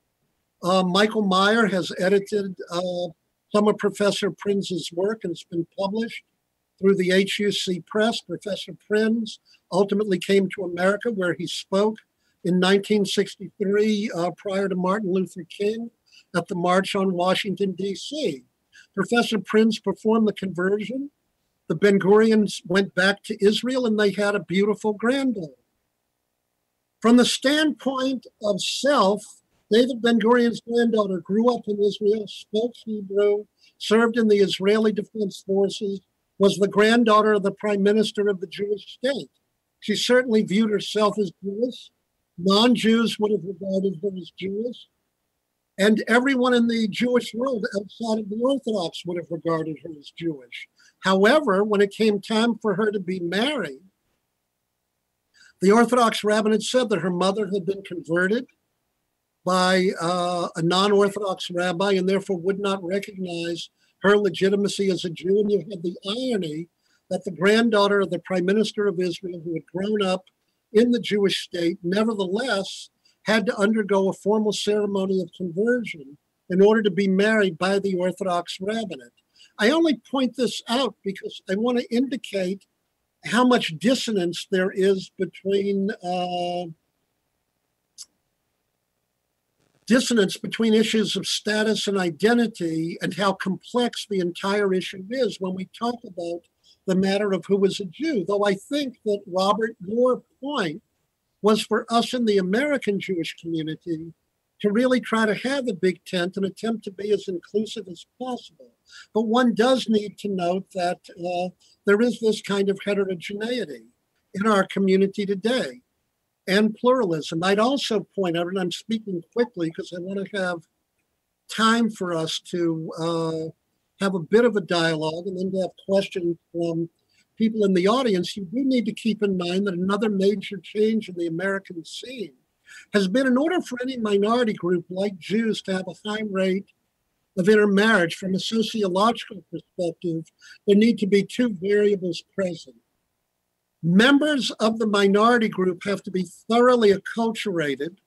Uh, Michael Meyer has edited uh, some of Professor Prinz's work and it's been published through the HUC Press. Professor Prinz ultimately came to America where he spoke in 1963 uh, prior to Martin Luther King at the March on Washington, D.C. Professor Prinz performed the conversion. The Ben Gurions went back to Israel and they had a beautiful granddaughter. From the standpoint of self, David Ben Gurion's granddaughter grew up in Israel, spoke Hebrew, served in the Israeli Defense Forces, was the granddaughter of the prime minister of the Jewish state. She certainly viewed herself as Jewish. Non Jews would have regarded her as Jewish. And everyone in the Jewish world outside of the Orthodox would have regarded her as Jewish. However, when it came time for her to be married, the Orthodox rabbinate said that her mother had been converted by uh, a non Orthodox rabbi and therefore would not recognize her legitimacy as a Jew. And you had the irony that the granddaughter of the prime minister of Israel, who had grown up in the Jewish state, nevertheless had to undergo a formal ceremony of conversion in order to be married by the Orthodox rabbinate. I only point this out because I want to indicate how much dissonance there is between uh, dissonance between issues of status and identity and how complex the entire issue is when we talk about the matter of who is a Jew. Though I think that, Robert, your point was for us in the American Jewish community to really try to have a big tent and attempt to be as inclusive as possible. But one does need to note that uh, there is this kind of heterogeneity in our community today and pluralism. I'd also point out, and I'm speaking quickly because I want to have time for us to uh, have a bit of a dialogue and then to have questions from people in the audience. You do need to keep in mind that another major change in the American scene has been in order for any minority group like Jews to have a high rate of intermarriage from a sociological perspective, there need to be two variables present. Members of the minority group have to be thoroughly acculturated,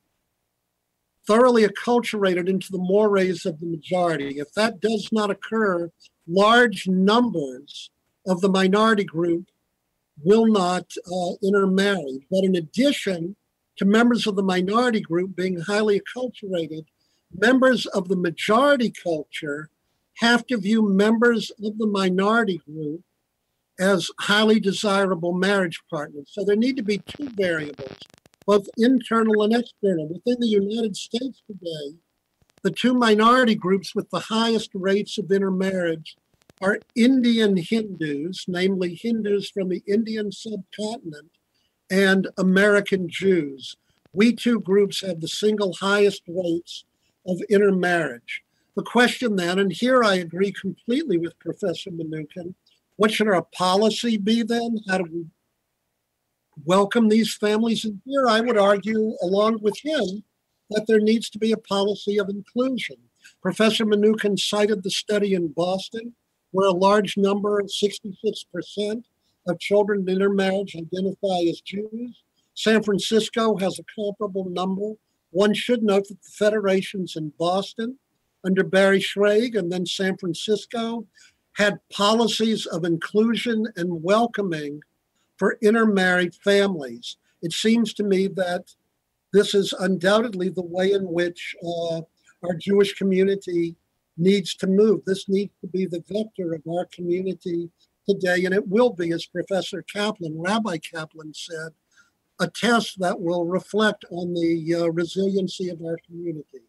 thoroughly acculturated into the mores of the majority. If that does not occur, large numbers of the minority group will not uh, intermarry. But in addition to members of the minority group being highly acculturated, members of the majority culture have to view members of the minority group as highly desirable marriage partners. So there need to be two variables, both internal and external. Within the United States today, the two minority groups with the highest rates of intermarriage are Indian Hindus, namely Hindus from the Indian subcontinent, and American Jews. We two groups have the single highest rates of intermarriage. The question then, and here I agree completely with Professor Mnookin, what should our policy be then? How do we welcome these families. And here I would argue, along with him, that there needs to be a policy of inclusion. Professor Mnookin cited the study in Boston, where a large number, 66%, of children in intermarriage identify as Jews. San Francisco has a comparable number. One should note that the federations in Boston, under Barry Schrage, and then San Francisco, had policies of inclusion and welcoming for intermarried families. It seems to me that this is undoubtedly the way in which uh, our Jewish community needs to move. This needs to be the vector of our community today, and it will be, as Professor Kaplan, Rabbi Kaplan said, a test that will reflect on the uh, resiliency of our community.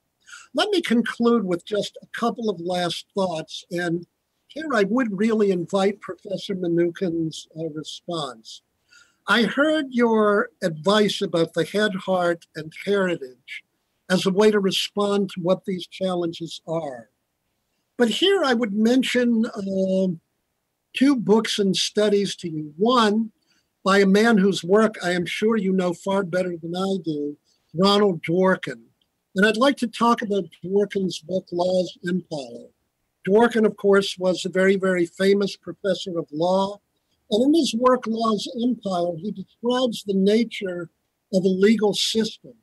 Let me conclude with just a couple of last thoughts, and here I would really invite Professor Mnookin's uh, response. I heard your advice about the head, heart, and heritage as a way to respond to what these challenges are. But here I would mention uh, two books and studies to you. One, by a man whose work I am sure you know far better than I do, Ronald Dworkin. And I'd like to talk about Dworkin's book, Law's Empire. Dworkin, of course, was a very, very famous professor of law. And in his work, Law's Empire, he describes the nature of a legal system.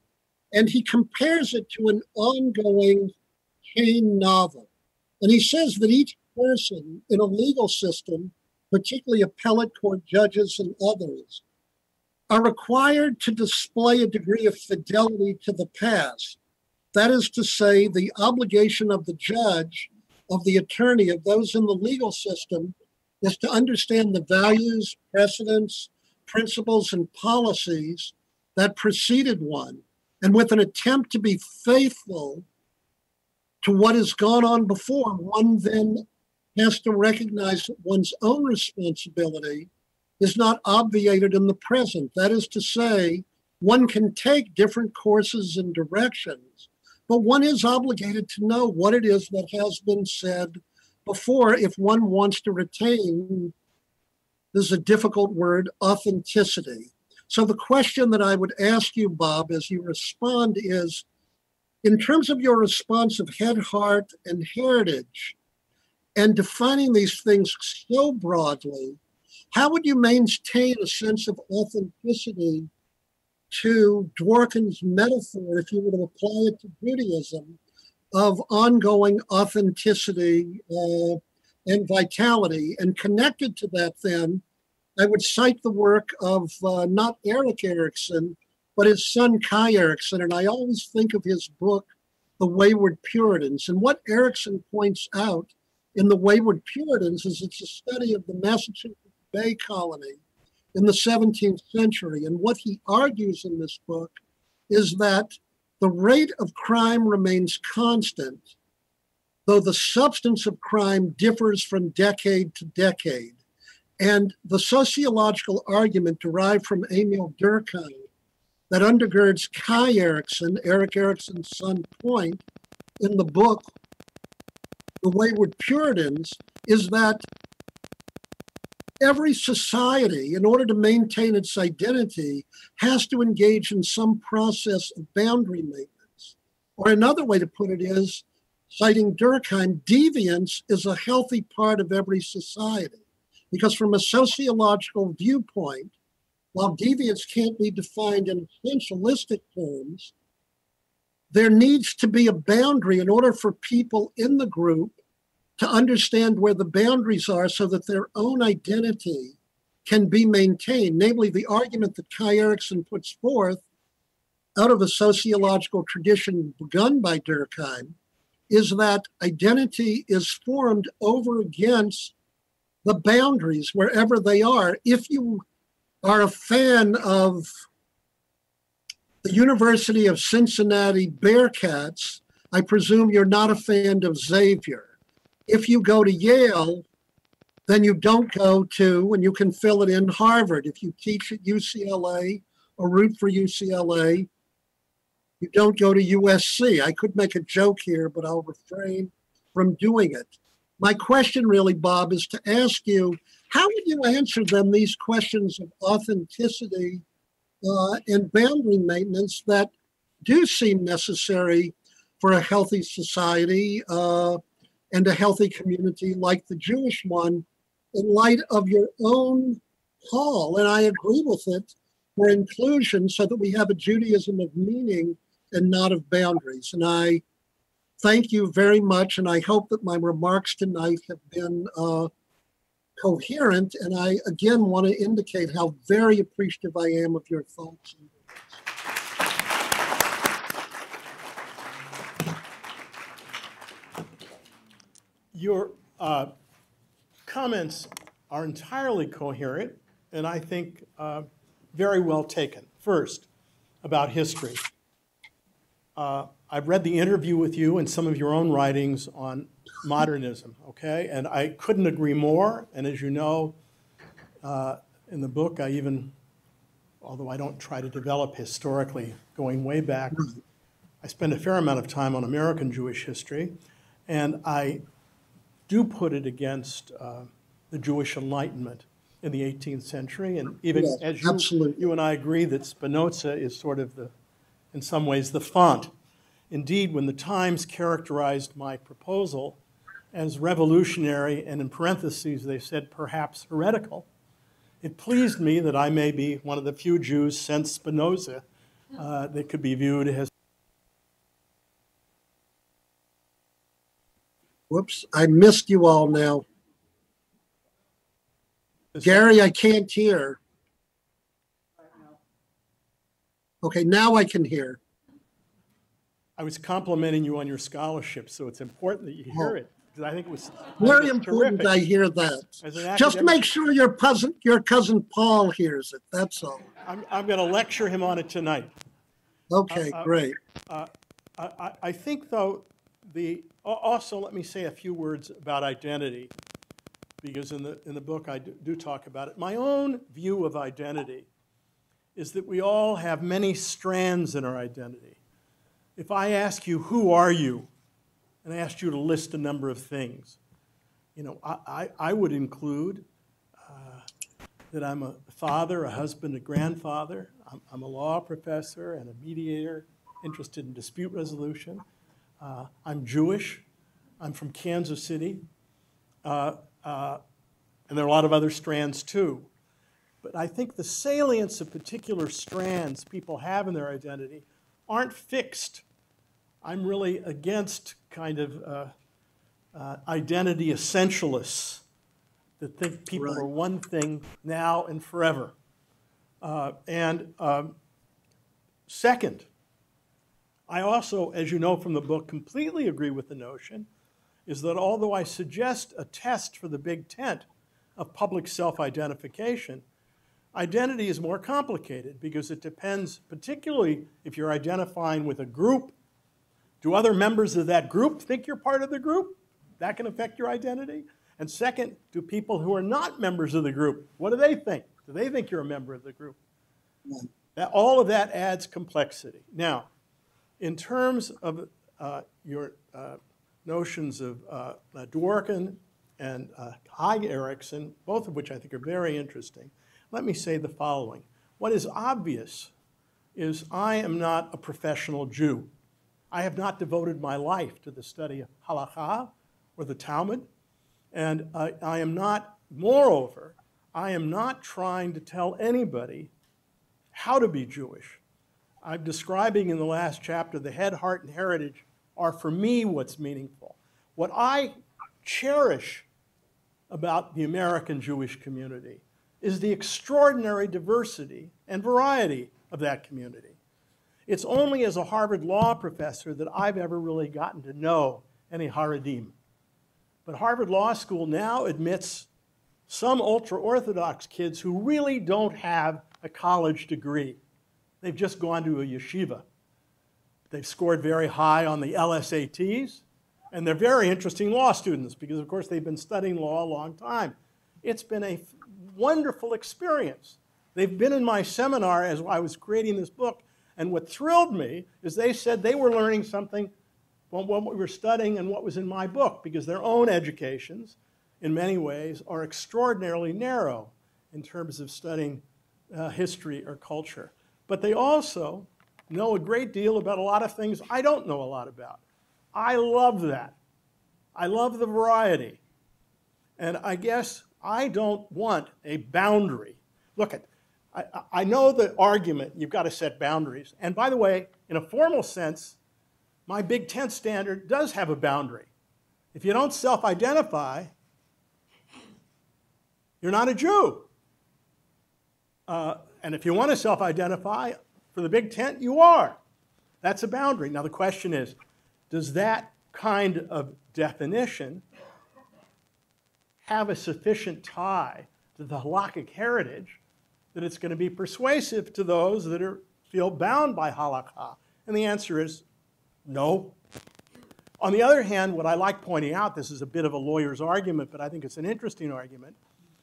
And he compares it to an ongoing chain novel. And he says that each person in a legal system, particularly appellate court judges and others, are required to display a degree of fidelity to the past. That is to say, the obligation of the judge, of the attorney, of those in the legal system is to understand the values, precedents, principles, and policies that preceded one. And with an attempt to be faithful to what has gone on before, one then has to recognize that one's own responsibility is not obviated in the present. That is to say, one can take different courses and directions, but one is obligated to know what it is that has been said before if one wants to retain this is a difficult word authenticity. So, the question that I would ask you, Bob, as you respond is in terms of your response of head, heart, and heritage, and defining these things so broadly, how would you maintain a sense of authenticity to Dworkin's metaphor, if you were to apply it to Judaism, of ongoing authenticity uh, and vitality? And connected to that, then, I would cite the work of uh, not Erik Erikson, but his son Kai Erikson. And I always think of his book, The Wayward Puritans. And what Erikson points out in The Wayward Puritans is it's a study of the Massachusetts Bay Colony in the 17th century. And what he argues in this book is that the rate of crime remains constant, though the substance of crime differs from decade to decade. And the sociological argument derived from Emil Durkheim that undergirds Kai Erikson, Erik Erikson's son, point in the book, The Wayward Puritans, is that every society, in order to maintain its identity, has to engage in some process of boundary maintenance. Or another way to put it is, citing Durkheim, deviance is a healthy part of every society. Because from a sociological viewpoint, while deviance can't be defined in essentialistic terms, there needs to be a boundary in order for people in the group to understand where the boundaries are so that their own identity can be maintained. Namely, the argument that Kai Erikson puts forth out of a sociological tradition begun by Durkheim is that identity is formed over against the boundaries wherever they are. If you are a fan of the University of Cincinnati Bearcats, I presume you're not a fan of Xavier. If you go to Yale, then you don't go to, and you can fill it in Harvard. If you teach at UCLA or root for UCLA, you don't go to USC. I could make a joke here, but I'll refrain from doing it. My question, really, Bob, is to ask you how would you answer them these questions of authenticity uh, and boundary maintenance that do seem necessary for a healthy society uh, and a healthy community like the Jewish one in light of your own call. And I agree with it for inclusion so that we have a Judaism of meaning and not of boundaries. And I thank you very much. And I hope that my remarks tonight have been uh, coherent. And I again want to indicate how very appreciative I am of your thoughts. Your uh, comments are entirely coherent and I think uh, very well taken. First, about history. Uh, I've read the interview with you and some of your own writings on modernism, okay? And I couldn't agree more. And as you know, uh, in the book, I even, although I don't try to develop historically going way back, I spend a fair amount of time on American Jewish history. And I do put it against uh, the Jewish Enlightenment in the 18th century. And even Yes, as you, absolutely. you and I agree that Spinoza is sort of the, in some ways, the font. Indeed, when the Times characterized my proposal as revolutionary, and in parentheses, they said perhaps heretical, it pleased me that I may be one of the few Jews since Spinoza uh, that could be viewed as Whoops, I missed you all now. Gary, I can't hear. Okay, now I can hear. I was complimenting you on your scholarship, so it's important that you hear it because I think it was. Very it was important I hear that. Just make sure your cousin, your cousin Paul hears it, that's all. I'm, I'm going to lecture him on it tonight. Okay, Uh, uh, great. I, I, I think, though, the also let me say a few words about identity, because in the in the book I do, do talk about it. My own view of identity is that we all have many strands in our identity. If I ask you, "Who are you?" And I asked you to list a number of things, you know, I, I, I would include uh, that I'm a father, a husband, a grandfather. I'm, I'm a law professor and a mediator interested in dispute resolution. Uh, I'm Jewish. I'm from Kansas City. Uh, uh, and there are a lot of other strands too. But I think the salience of particular strands people have in their identity aren't fixed. I'm really against kind of uh, uh, identity essentialists that think people Right. are one thing now and forever. Uh, and um, second, I also, as you know from the book, completely agree with the notion is that although I suggest a test for the big tent of public self identification, identity is more complicated because it depends, particularly if you're identifying with a group. Do other members of that group think you're part of the group? That can affect your identity. And second, do people who are not members of the group, what do they think? Do they think you're a member of the group? That, all of that adds complexity. Now, in terms of uh, your uh, notions of uh, uh, Dworkin and uh, Haig Erikson, both of which I think are very interesting, let me say the following. What is obvious is I am not a professional Jew. I have not devoted my life to the study of halakha or the Talmud, and I, I am not, moreover, I am not trying to tell anybody how to be Jewish. I'm describing in the last chapter the head, heart, and heritage are for me what's meaningful. What I cherish about the American Jewish community is the extraordinary diversity and variety of that community. It's only as a Harvard law professor that I've ever really gotten to know any Haredim. But Harvard Law School now admits some ultra Orthodox kids who really don't have a college degree. They've just gone to a yeshiva. They've scored very high on the LSATs, and they're very interesting law students because, of course, they've been studying law a long time. It's been a wonderful experience. They've been in my seminar as I was creating this book, and what thrilled me is they said they were learning something from what we were studying and what was in my book because their own educations, in many ways, are extraordinarily narrow in terms of studying uh, history or culture. but they also know a great deal about a lot of things I don't know a lot about. I love that. I love the variety. And I guess I don't want a boundary. Look, at, I, I- know the argument, you've got to set boundaries. And by the way, in a formal sense, my Big Tent standard does have a boundary. If you don't self identify, you're not a Jew. Uh, and if you want to self identify for the Big Tent, you are. That's a boundary. Now, the question is does that kind of definition have a sufficient tie to the halakhic heritage that it's going to be persuasive to those that are, feel bound by halakha? And the answer is no. On the other hand, what I like pointing out, this is a bit of a lawyer's argument, but I think it's an interesting argument.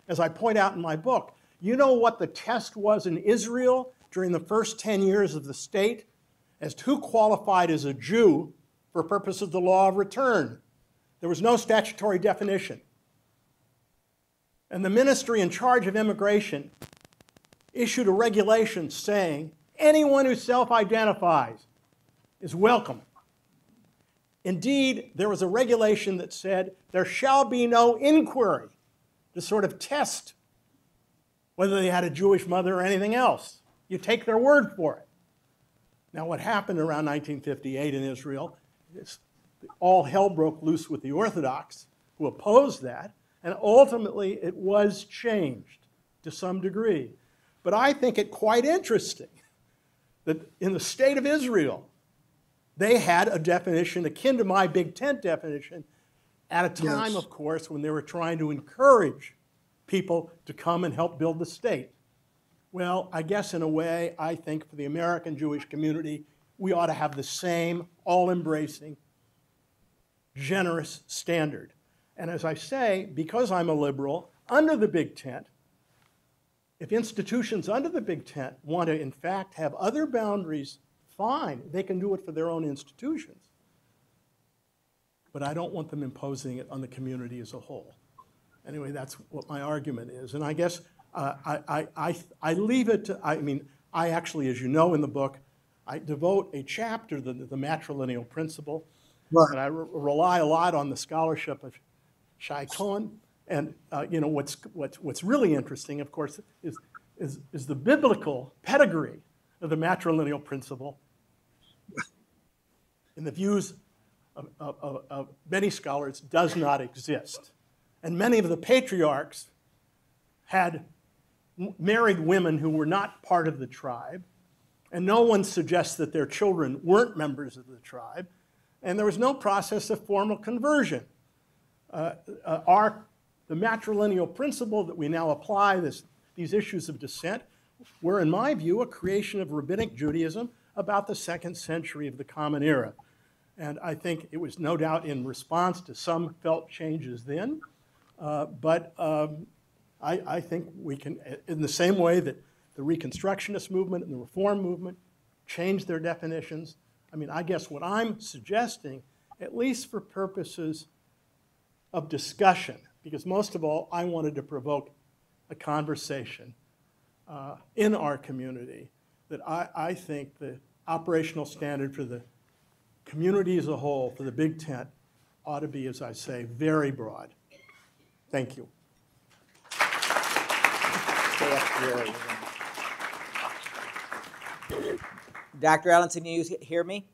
As I point out in my book, you know what the test was in Israel during the first 10 years of the state as to who qualified as a Jew for purposes of the law of return? There was no statutory definition. And the ministry in charge of immigration issued a regulation saying anyone who self identifies is welcome. Indeed, there was a regulation that said there shall be no inquiry to sort of test whether they had a Jewish mother or anything else. You take their word for it. Now, what happened around 1958 in Israel is all hell broke loose with the Orthodox, who opposed that, and ultimately it was changed to some degree. But I think it quite interesting that in the state of Israel, they had a definition akin to my Big Tent definition at a time, Yes. of course, when they were trying to encourage people to come and help build the state. Well, I guess in a way, I think for the American Jewish community, we ought to have the same all embracing, generous standard. And as I say, because I'm a liberal, under the Big Tent, if institutions under the Big Tent want to, in fact, have other boundaries, fine, they can do it for their own institutions. But I don't want them imposing it on the community as a whole. Anyway, that's what my argument is. And I guess uh, I, I, I, I leave it to, I mean, I actually, as you know in the book, I devote a chapter to the, the matrilineal principle. Right. And I re- rely a lot on the scholarship of Shaye Cohen. And, uh, you know, what's, what's, what's really interesting, of course, is, is, is the biblical pedigree of the matrilineal principle in the views of, of, of, many scholars does not exist. And many of the patriarchs had married women who were not part of the tribe, and no one suggests that their children weren't members of the tribe, and there was no process of formal conversion. Uh, uh, our, the matrilineal principle that we now apply, this, these issues of descent, were, in my view, a creation of rabbinic Judaism about the second century of the Common Era. And I think it was no doubt in response to some felt changes then, uh, but um, I, I think we can, in the same way that the Reconstructionist movement and the Reform movement changed their definitions. I mean, I guess what I'm suggesting, at least for purposes of discussion, because most of all, I wanted to provoke a conversation uh, in our community, that I, I think the operational standard for the community as a whole, for the Big Tent, ought to be, as I say, very broad. Thank you. Stay up here. Dr. Ellenson, can you hear me?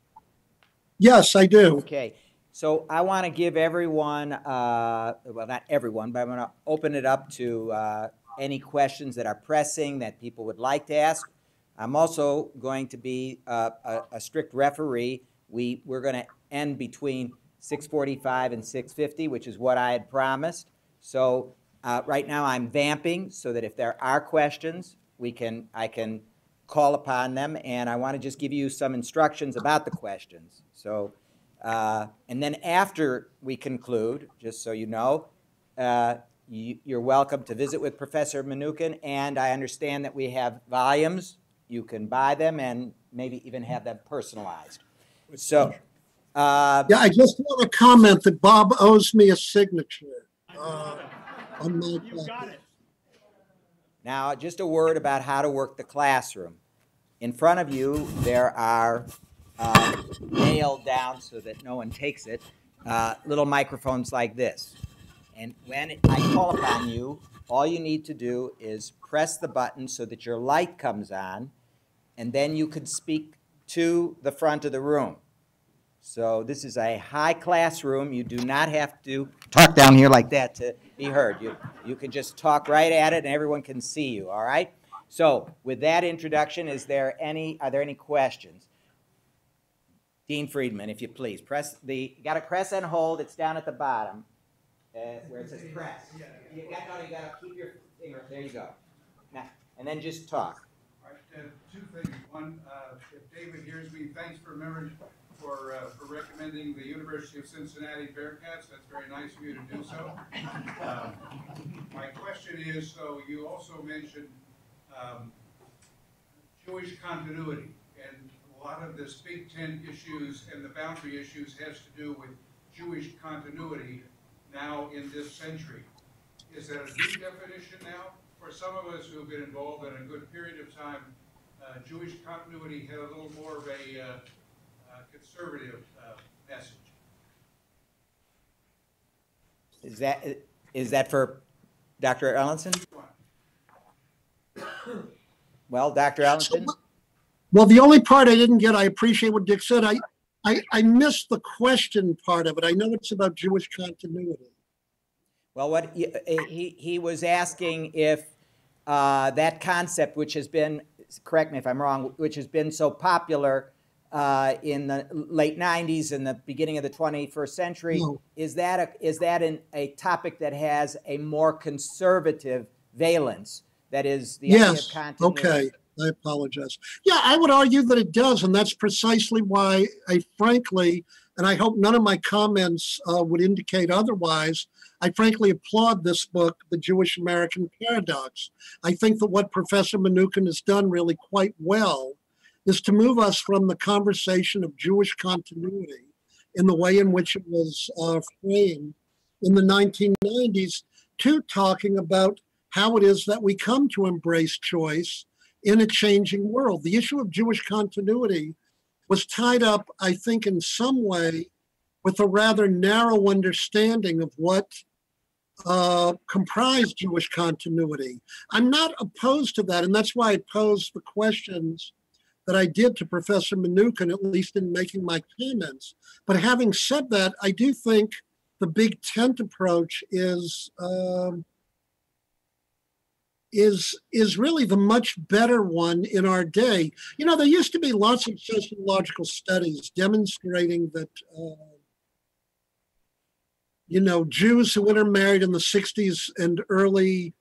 Yes, I do. Okay, so I want to give everyone, uh, well, not everyone, but I'm going to open it up to uh, any questions that are pressing that people would like to ask. I'm also going to be uh, a a strict referee. We, we're going to end between 6:45 and 6:50, which is what I had promised. So uh, right now, I'm vamping so that if there are questions, we can, I can call upon them, and I want to just give you some instructions about the questions. So, uh, and then after we conclude, just so you know, uh, you, you're welcome to visit with Professor Mnookin, and I understand that we have volumes. You can buy them and maybe even have them personalized. So, uh, Yeah, I just want to comment that Bob owes me a signature. uh, on my You got it. Now, just a word about how to work the classroom. in front of you, there are uh, nailed down so that no one takes it, uh, little microphones like this. And when I call upon you, all you need to do is press the button so that your light comes on, and then you can speak to the front of the room. So this is a high-class room. You do not have to talk down here like that to be heard. You, you can just talk right at it and everyone can see you, all right? So with that introduction, is there any, are there any questions? Dean Friedman, if you please, press the, you gotta press and hold, it's down at the bottom, uh, where it says press. You got, no, you gotta keep your finger, there you go. Now, and then just talk. All right, uh, two things. One, uh, if David hears me, thanks for remembering, for, uh, for recommending the University of Cincinnati Bearcats. That's very nice of you to do so. Um, My question is, so you also mentioned, um, Jewish continuity. And lot of this Big Tent issues and the boundary issues has to do with Jewish continuity now in this century. Is that a new definition now? For some of us who have been involved in a good period of time, uh, Jewish continuity had a little more of a uh, uh, conservative uh, message. Is that, is that for Dr. Ellenson? Well, Dr. Ellenson? Well, the only part I didn't get, I appreciate what Dick said. I, I, I missed the question part of it. I know it's about Jewish continuity. Well, what, he- he, he was asking if uh, that concept, which has been, correct me if I'm wrong, which has been so popular uh, in the late 90s and the beginning of the 21st century, No. is that, a is that an, a topic that has a more conservative valence? That is the idea of Yes, continuity? okay. I apologize. Yeah, I would argue that it does, and that's precisely why I frankly, and I hope none of my comments uh, would indicate otherwise, I frankly applaud this book, The Jewish American Paradox. I think that what Professor Mnookin has done really quite well is to move us from the conversation of Jewish continuity in the way in which it was uh, framed in the 1990s to talking about how it is that we come to embrace choice in a changing world. The issue of Jewish continuity was tied up, I think, in some way with a rather narrow understanding of what uh, comprised Jewish continuity. I'm not opposed to that, and that's why I posed the questions that I did to Professor Mnookin, at least in making my comments. But having said that, I do think the big tent approach is. Um, is is really the much better one in our day. You know, there used to be lots of sociological studies demonstrating that uh, you know Jews who intermarried in the '60s and early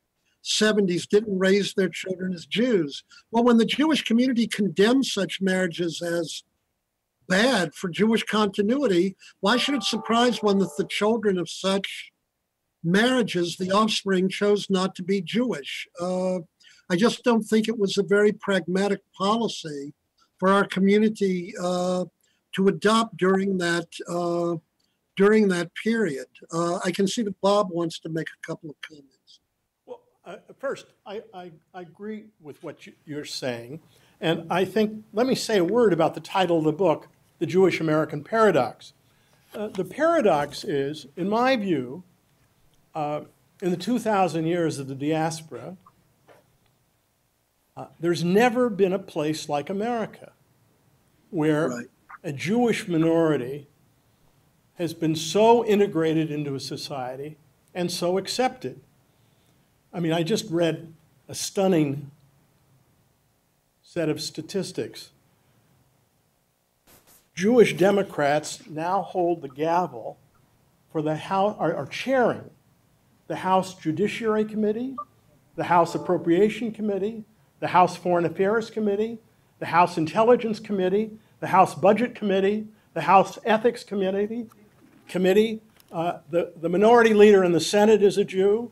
'70s didn't raise their children as Jews. Well, when the Jewish community condemned such marriages as bad for Jewish continuity, why should it surprise one that the children of such marriages, the offspring chose not to be Jewish. Uh, I just don't think it was a very pragmatic policy for our community uh, to adopt during that uh, during that period. Uh, I can see that Bob wants to make a couple of comments. Well, uh, first, I, I, I agree with what you, you're saying. And I think, let me say a word about the title of the book, The Jewish American Paradox. Uh, the paradox is, in my view, uh, in the 2,000 years of the diaspora, uh, there's never been a place like America where Right. a Jewish minority has been so integrated into a society and so accepted. I mean, I just read a stunning set of statistics. Jewish Democrats now hold the gavel for the House, are, are chairing the House Judiciary Committee, the House Appropriation Committee, the House Foreign Affairs Committee, the House Intelligence Committee, the House Budget Committee, the House Ethics Committee, Committee. Uh, the, the minority leader in the Senate is a Jew.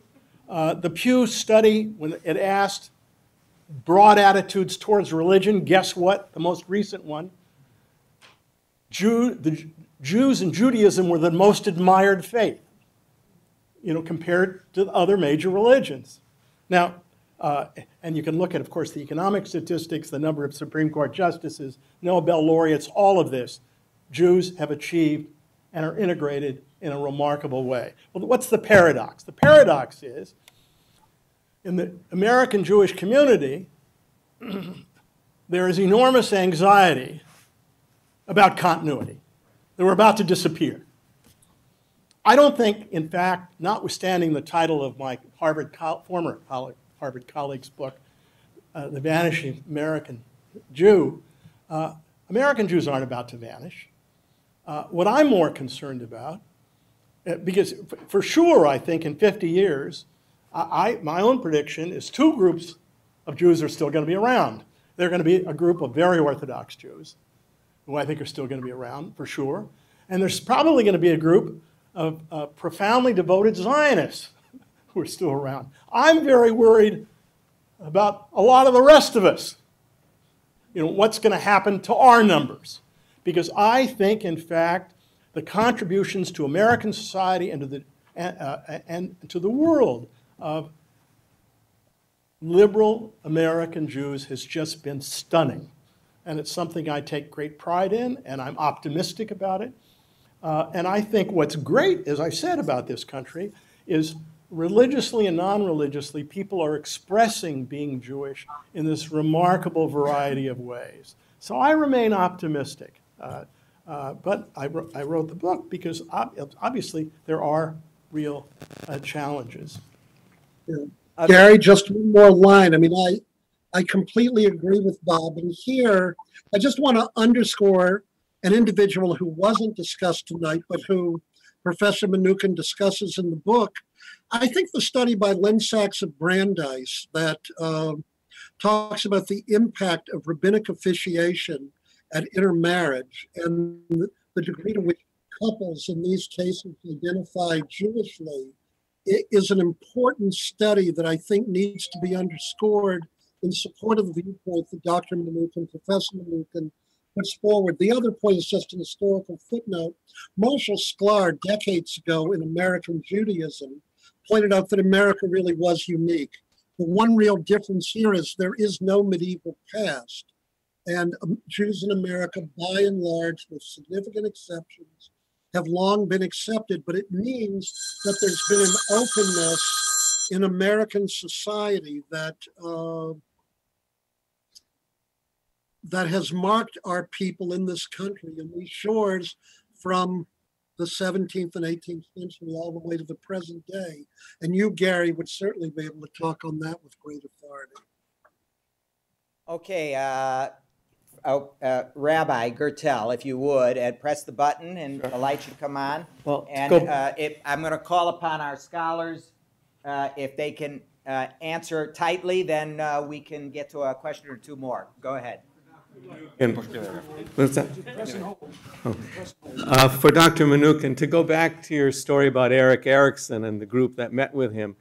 Uh, the Pew study, when it asked broad attitudes towards religion, guess what? The most recent one. Jew, the Jews and Judaism were the most admired faith, you know, compared to other major religions. Now, Uh, And you can look at, of course, the economic statistics, the number of Supreme Court justices, Nobel laureates, all of this. Jews have achieved and are integrated in a remarkable way. Well, what's the paradox? The paradox is, in the American Jewish community, there is enormous anxiety about continuity, that we're about to disappear. I don't think, in fact, notwithstanding the title of my Harvard col- former coll- Harvard colleague's book, uh, The Vanishing American Jew, uh, American Jews aren't about to vanish. Uh, what I'm more concerned about, uh, because for sure, I think in 50 years, I, I, my own prediction is two groups of Jews are still going to be around. They're going to be a group of very Orthodox Jews, who I think are still going to be around for sure. And there's probably going to be a group of uh, profoundly devoted Zionists who are still around. I'm very worried about a lot of the rest of us. You know, what's going to happen to our numbers? Because I think, in fact, the contributions to American society and to the, uh, and to the world of liberal American Jews has just been stunning. And it's something I take great pride in, and I'm optimistic about it. Uh, and I think what's great, as I said about this country, is religiously and non religiously, people are expressing being Jewish in this remarkable variety of ways. So I remain optimistic. Uh, uh, but I, wrote, I wrote the book because ob- obviously there are real uh, challenges. Gary, just one more line. I mean, I, I completely agree with Bob. And here, I just want to underscore an individual who wasn't discussed tonight, but who Professor Mnookin discusses in the book. I think the study by Len Saxe of Brandeis that um, talks about the impact of rabbinic officiation at intermarriage and the degree to which couples in these cases identify Jewishly is an important study that I think needs to be underscored in support of the viewpoint that Dr. Mnookin, Professor Mnookin puts forward. The other point is just an historical footnote. Marshall Sklare, decades ago in American Judaism, pointed out that America really was unique. The one real difference here is there is no medieval past. And um, Jews in America, by and large, with significant exceptions, have long been accepted, but it means that there's been an openness in American society that uh, that has marked our people in this country and these shores from the 17th and 18th century all the way to the present day. And you, Gary, would certainly be able to talk on that with great authority. Okay, uh, oh, uh, Rabbi Gertel, if you would, and press the button and the light should come on. Well, And go- uh, if, I'm going to call upon our scholars, uh, if they can uh, answer tightly, then uh, we can get to a question or two more. Go ahead. What's that? Uh, For Dr. Mnookin, to go back to your story about Erik Erikson and the group that met with him,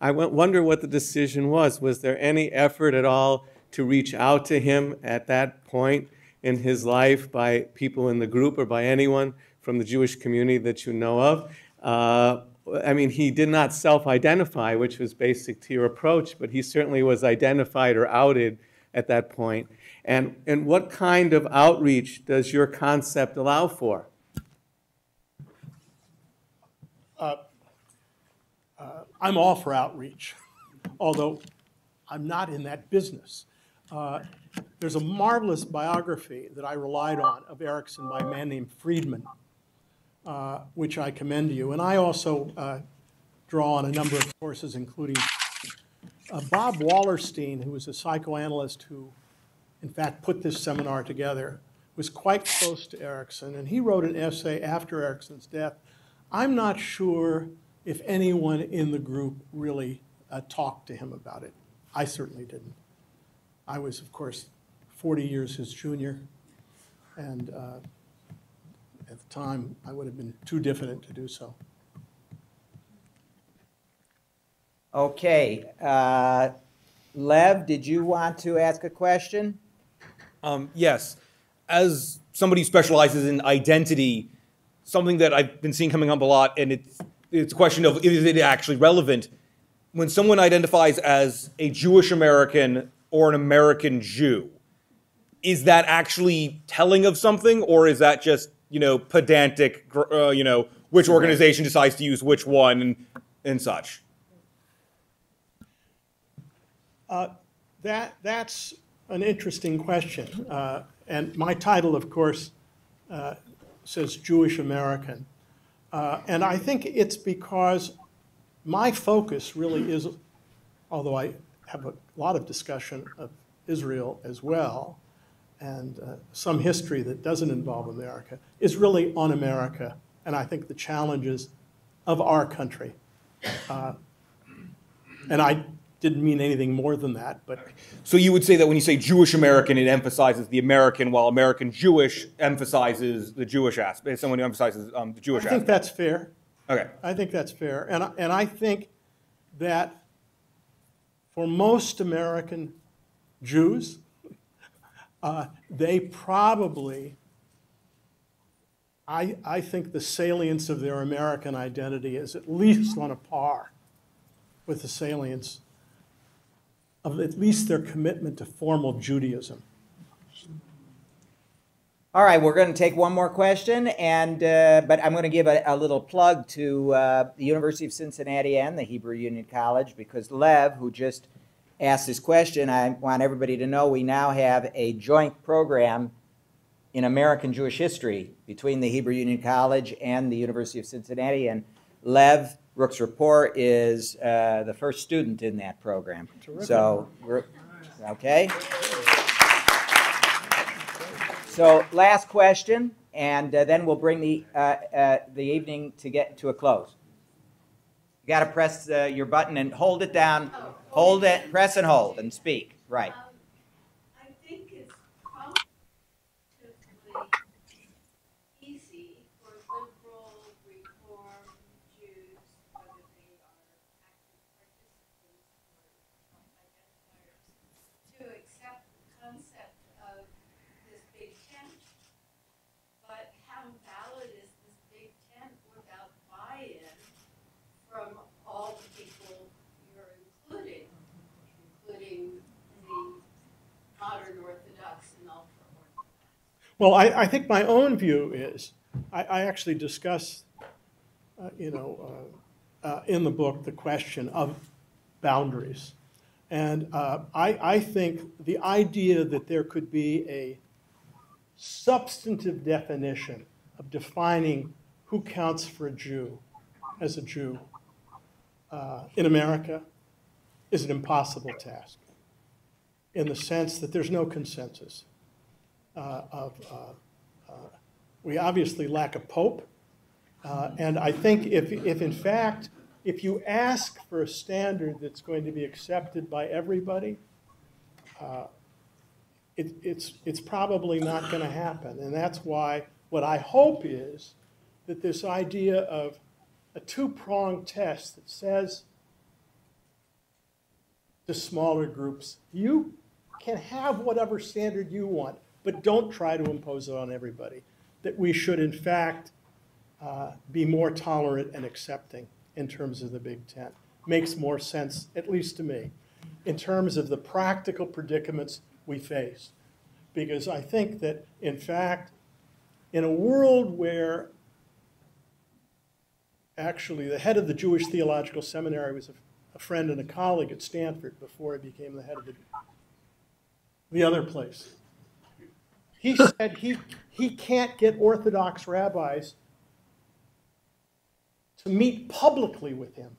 I wonder what the decision was. Was there any effort at all to reach out to him at that point in his life by people in the group or by anyone from the Jewish community that you know of? Uh, I mean, he did not self-identify, which was basic to your approach, but he certainly was identified or outed at that point. And, and what kind of outreach does your concept allow for? I'm all for outreach, although I'm not in that business. Uh, There's a marvelous biography that I relied on of Erikson by a man named Friedman, uh, which I commend to you. And I also uh, draw on a number of sources, including uh, Bob Wallerstein, who was a psychoanalyst who, in fact, put this seminar together, was quite close to Erikson, and he wrote an essay after Erikson's death. I'm not sure if anyone in the group really uh, talked to him about it. I certainly didn't. I was, of course, 40 years his junior, and uh, at the time, I would have been too diffident to do so. Okay, uh, Lev, did you want to ask a question? Um, yes, as somebody who specializes in identity, something that I've been seeing coming up a lot, and it's it's a question of is it actually relevant? when someone identifies as a Jewish American or an American Jew, is that actually telling of something, or is that just you know pedantic? Uh, you know, which organization decides to use which one and and such. That, that's an interesting question. Uh, And my title, of course, uh, says Jewish American. Uh, And I think it's because my focus really is, although I have a lot of discussion of Israel as well, and uh, some history that doesn't involve America, is really on America, and I think the challenges of our country. Uh, And I didn't mean anything more than that, but So you would say that when you say Jewish American, it emphasizes the American, while American Jewish emphasizes the Jewish aspect. Someone who emphasizes um, the Jewish I think aspect. that's fair. Okay. I think that's fair. And, I- and I think that for most American Jews, uh, they probably, I, I think the salience of their American identity is at least on a par with the salience of at least their commitment to formal Judaism. All right, we're going to take one more question, and uh, but I'm going to give a, a little plug to uh, the University of Cincinnati and the Hebrew Union College because Lev, who just asked this question, I want everybody to know we now have a joint program in American Jewish history between the Hebrew Union College and the University of Cincinnati, and Lev Rook's report is uh, the first student in that program. So we're okay. So last question, and uh, then we'll bring the, uh, uh, the evening to get to a close. You got to press uh, your button and hold it down, hold it, press and hold, and speak, right. Um, I think it's relatively easy for liberal reform Jews, whether they are active participants or identifiers, to accept the concept of this big tent. But how valid is this big tent without buy-in from all the people you're including? including the modern Orthodox and ultra-Orthodox. Well, I, I think my own view is, I, I actually discuss, uh, you know, uh, uh, in the book, the question of boundaries. And uh, I, I think the idea that there could be a substantive definition of defining who counts for a Jew as a Jew uh, in America is an impossible task, in the sense that there's no consensus of, uh, uh, we obviously lack a pope. Uh, And I think if, if in fact, if you ask for a standard that's going to be accepted by everybody, uh, it, it's, it's probably not going to happen. And that's why what I hope is that this idea of a two-pronged test that says to smaller groups, you can have whatever standard you want, but don't try to impose it on everybody. That we should, in fact, uh, be more tolerant and accepting in terms of the Big Tent. Makes more sense, at least to me, in terms of the practical predicaments we face. Because I think that, in fact, in a world where actually the head of the Jewish Theological Seminary was a, a friend and a colleague at Stanford before he became the head of the, the other place. He said he, he can't get Orthodox rabbis to meet publicly with him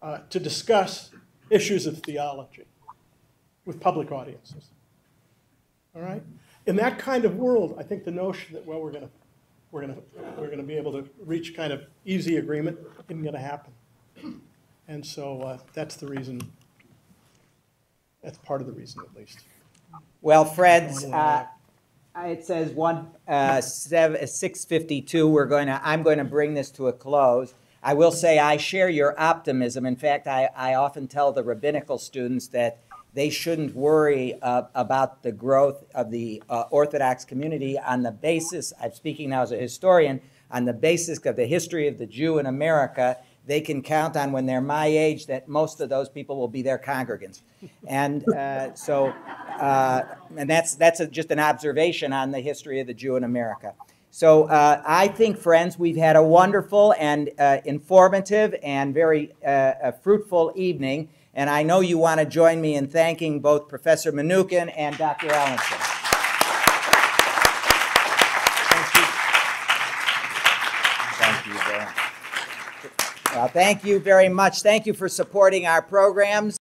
uh, to discuss issues of theology with public audiences. All right? In that kind of world, I think the notion that, well, we're going to we're going to we're going to be able to reach kind of easy agreement isn't going to happen. And so uh, that's the reason. That's part of the reason, at least. Well, Fred's, uh, it says one, uh, seven, six fifty-two, we're going to, I'm going to bring this to a close. I will say I share your optimism. In fact, I, I often tell the rabbinical students that they shouldn't worry uh, about the growth of the uh, Orthodox community on the basis, I'm speaking now as a historian, on the basis of the history of the Jew in America they can count on when they're my age that most of those people will be their congregants. And uh, so, uh, and that's, that's a- just an observation on the history of the Jew in America. So uh, I think, friends, we've had a wonderful and uh, informative and very uh, fruitful evening. And I know you want to join me in thanking both Professor Mnookin and Dr. Ellenson. Thank you very much. Well, thank you very much. Thank you for supporting our programs.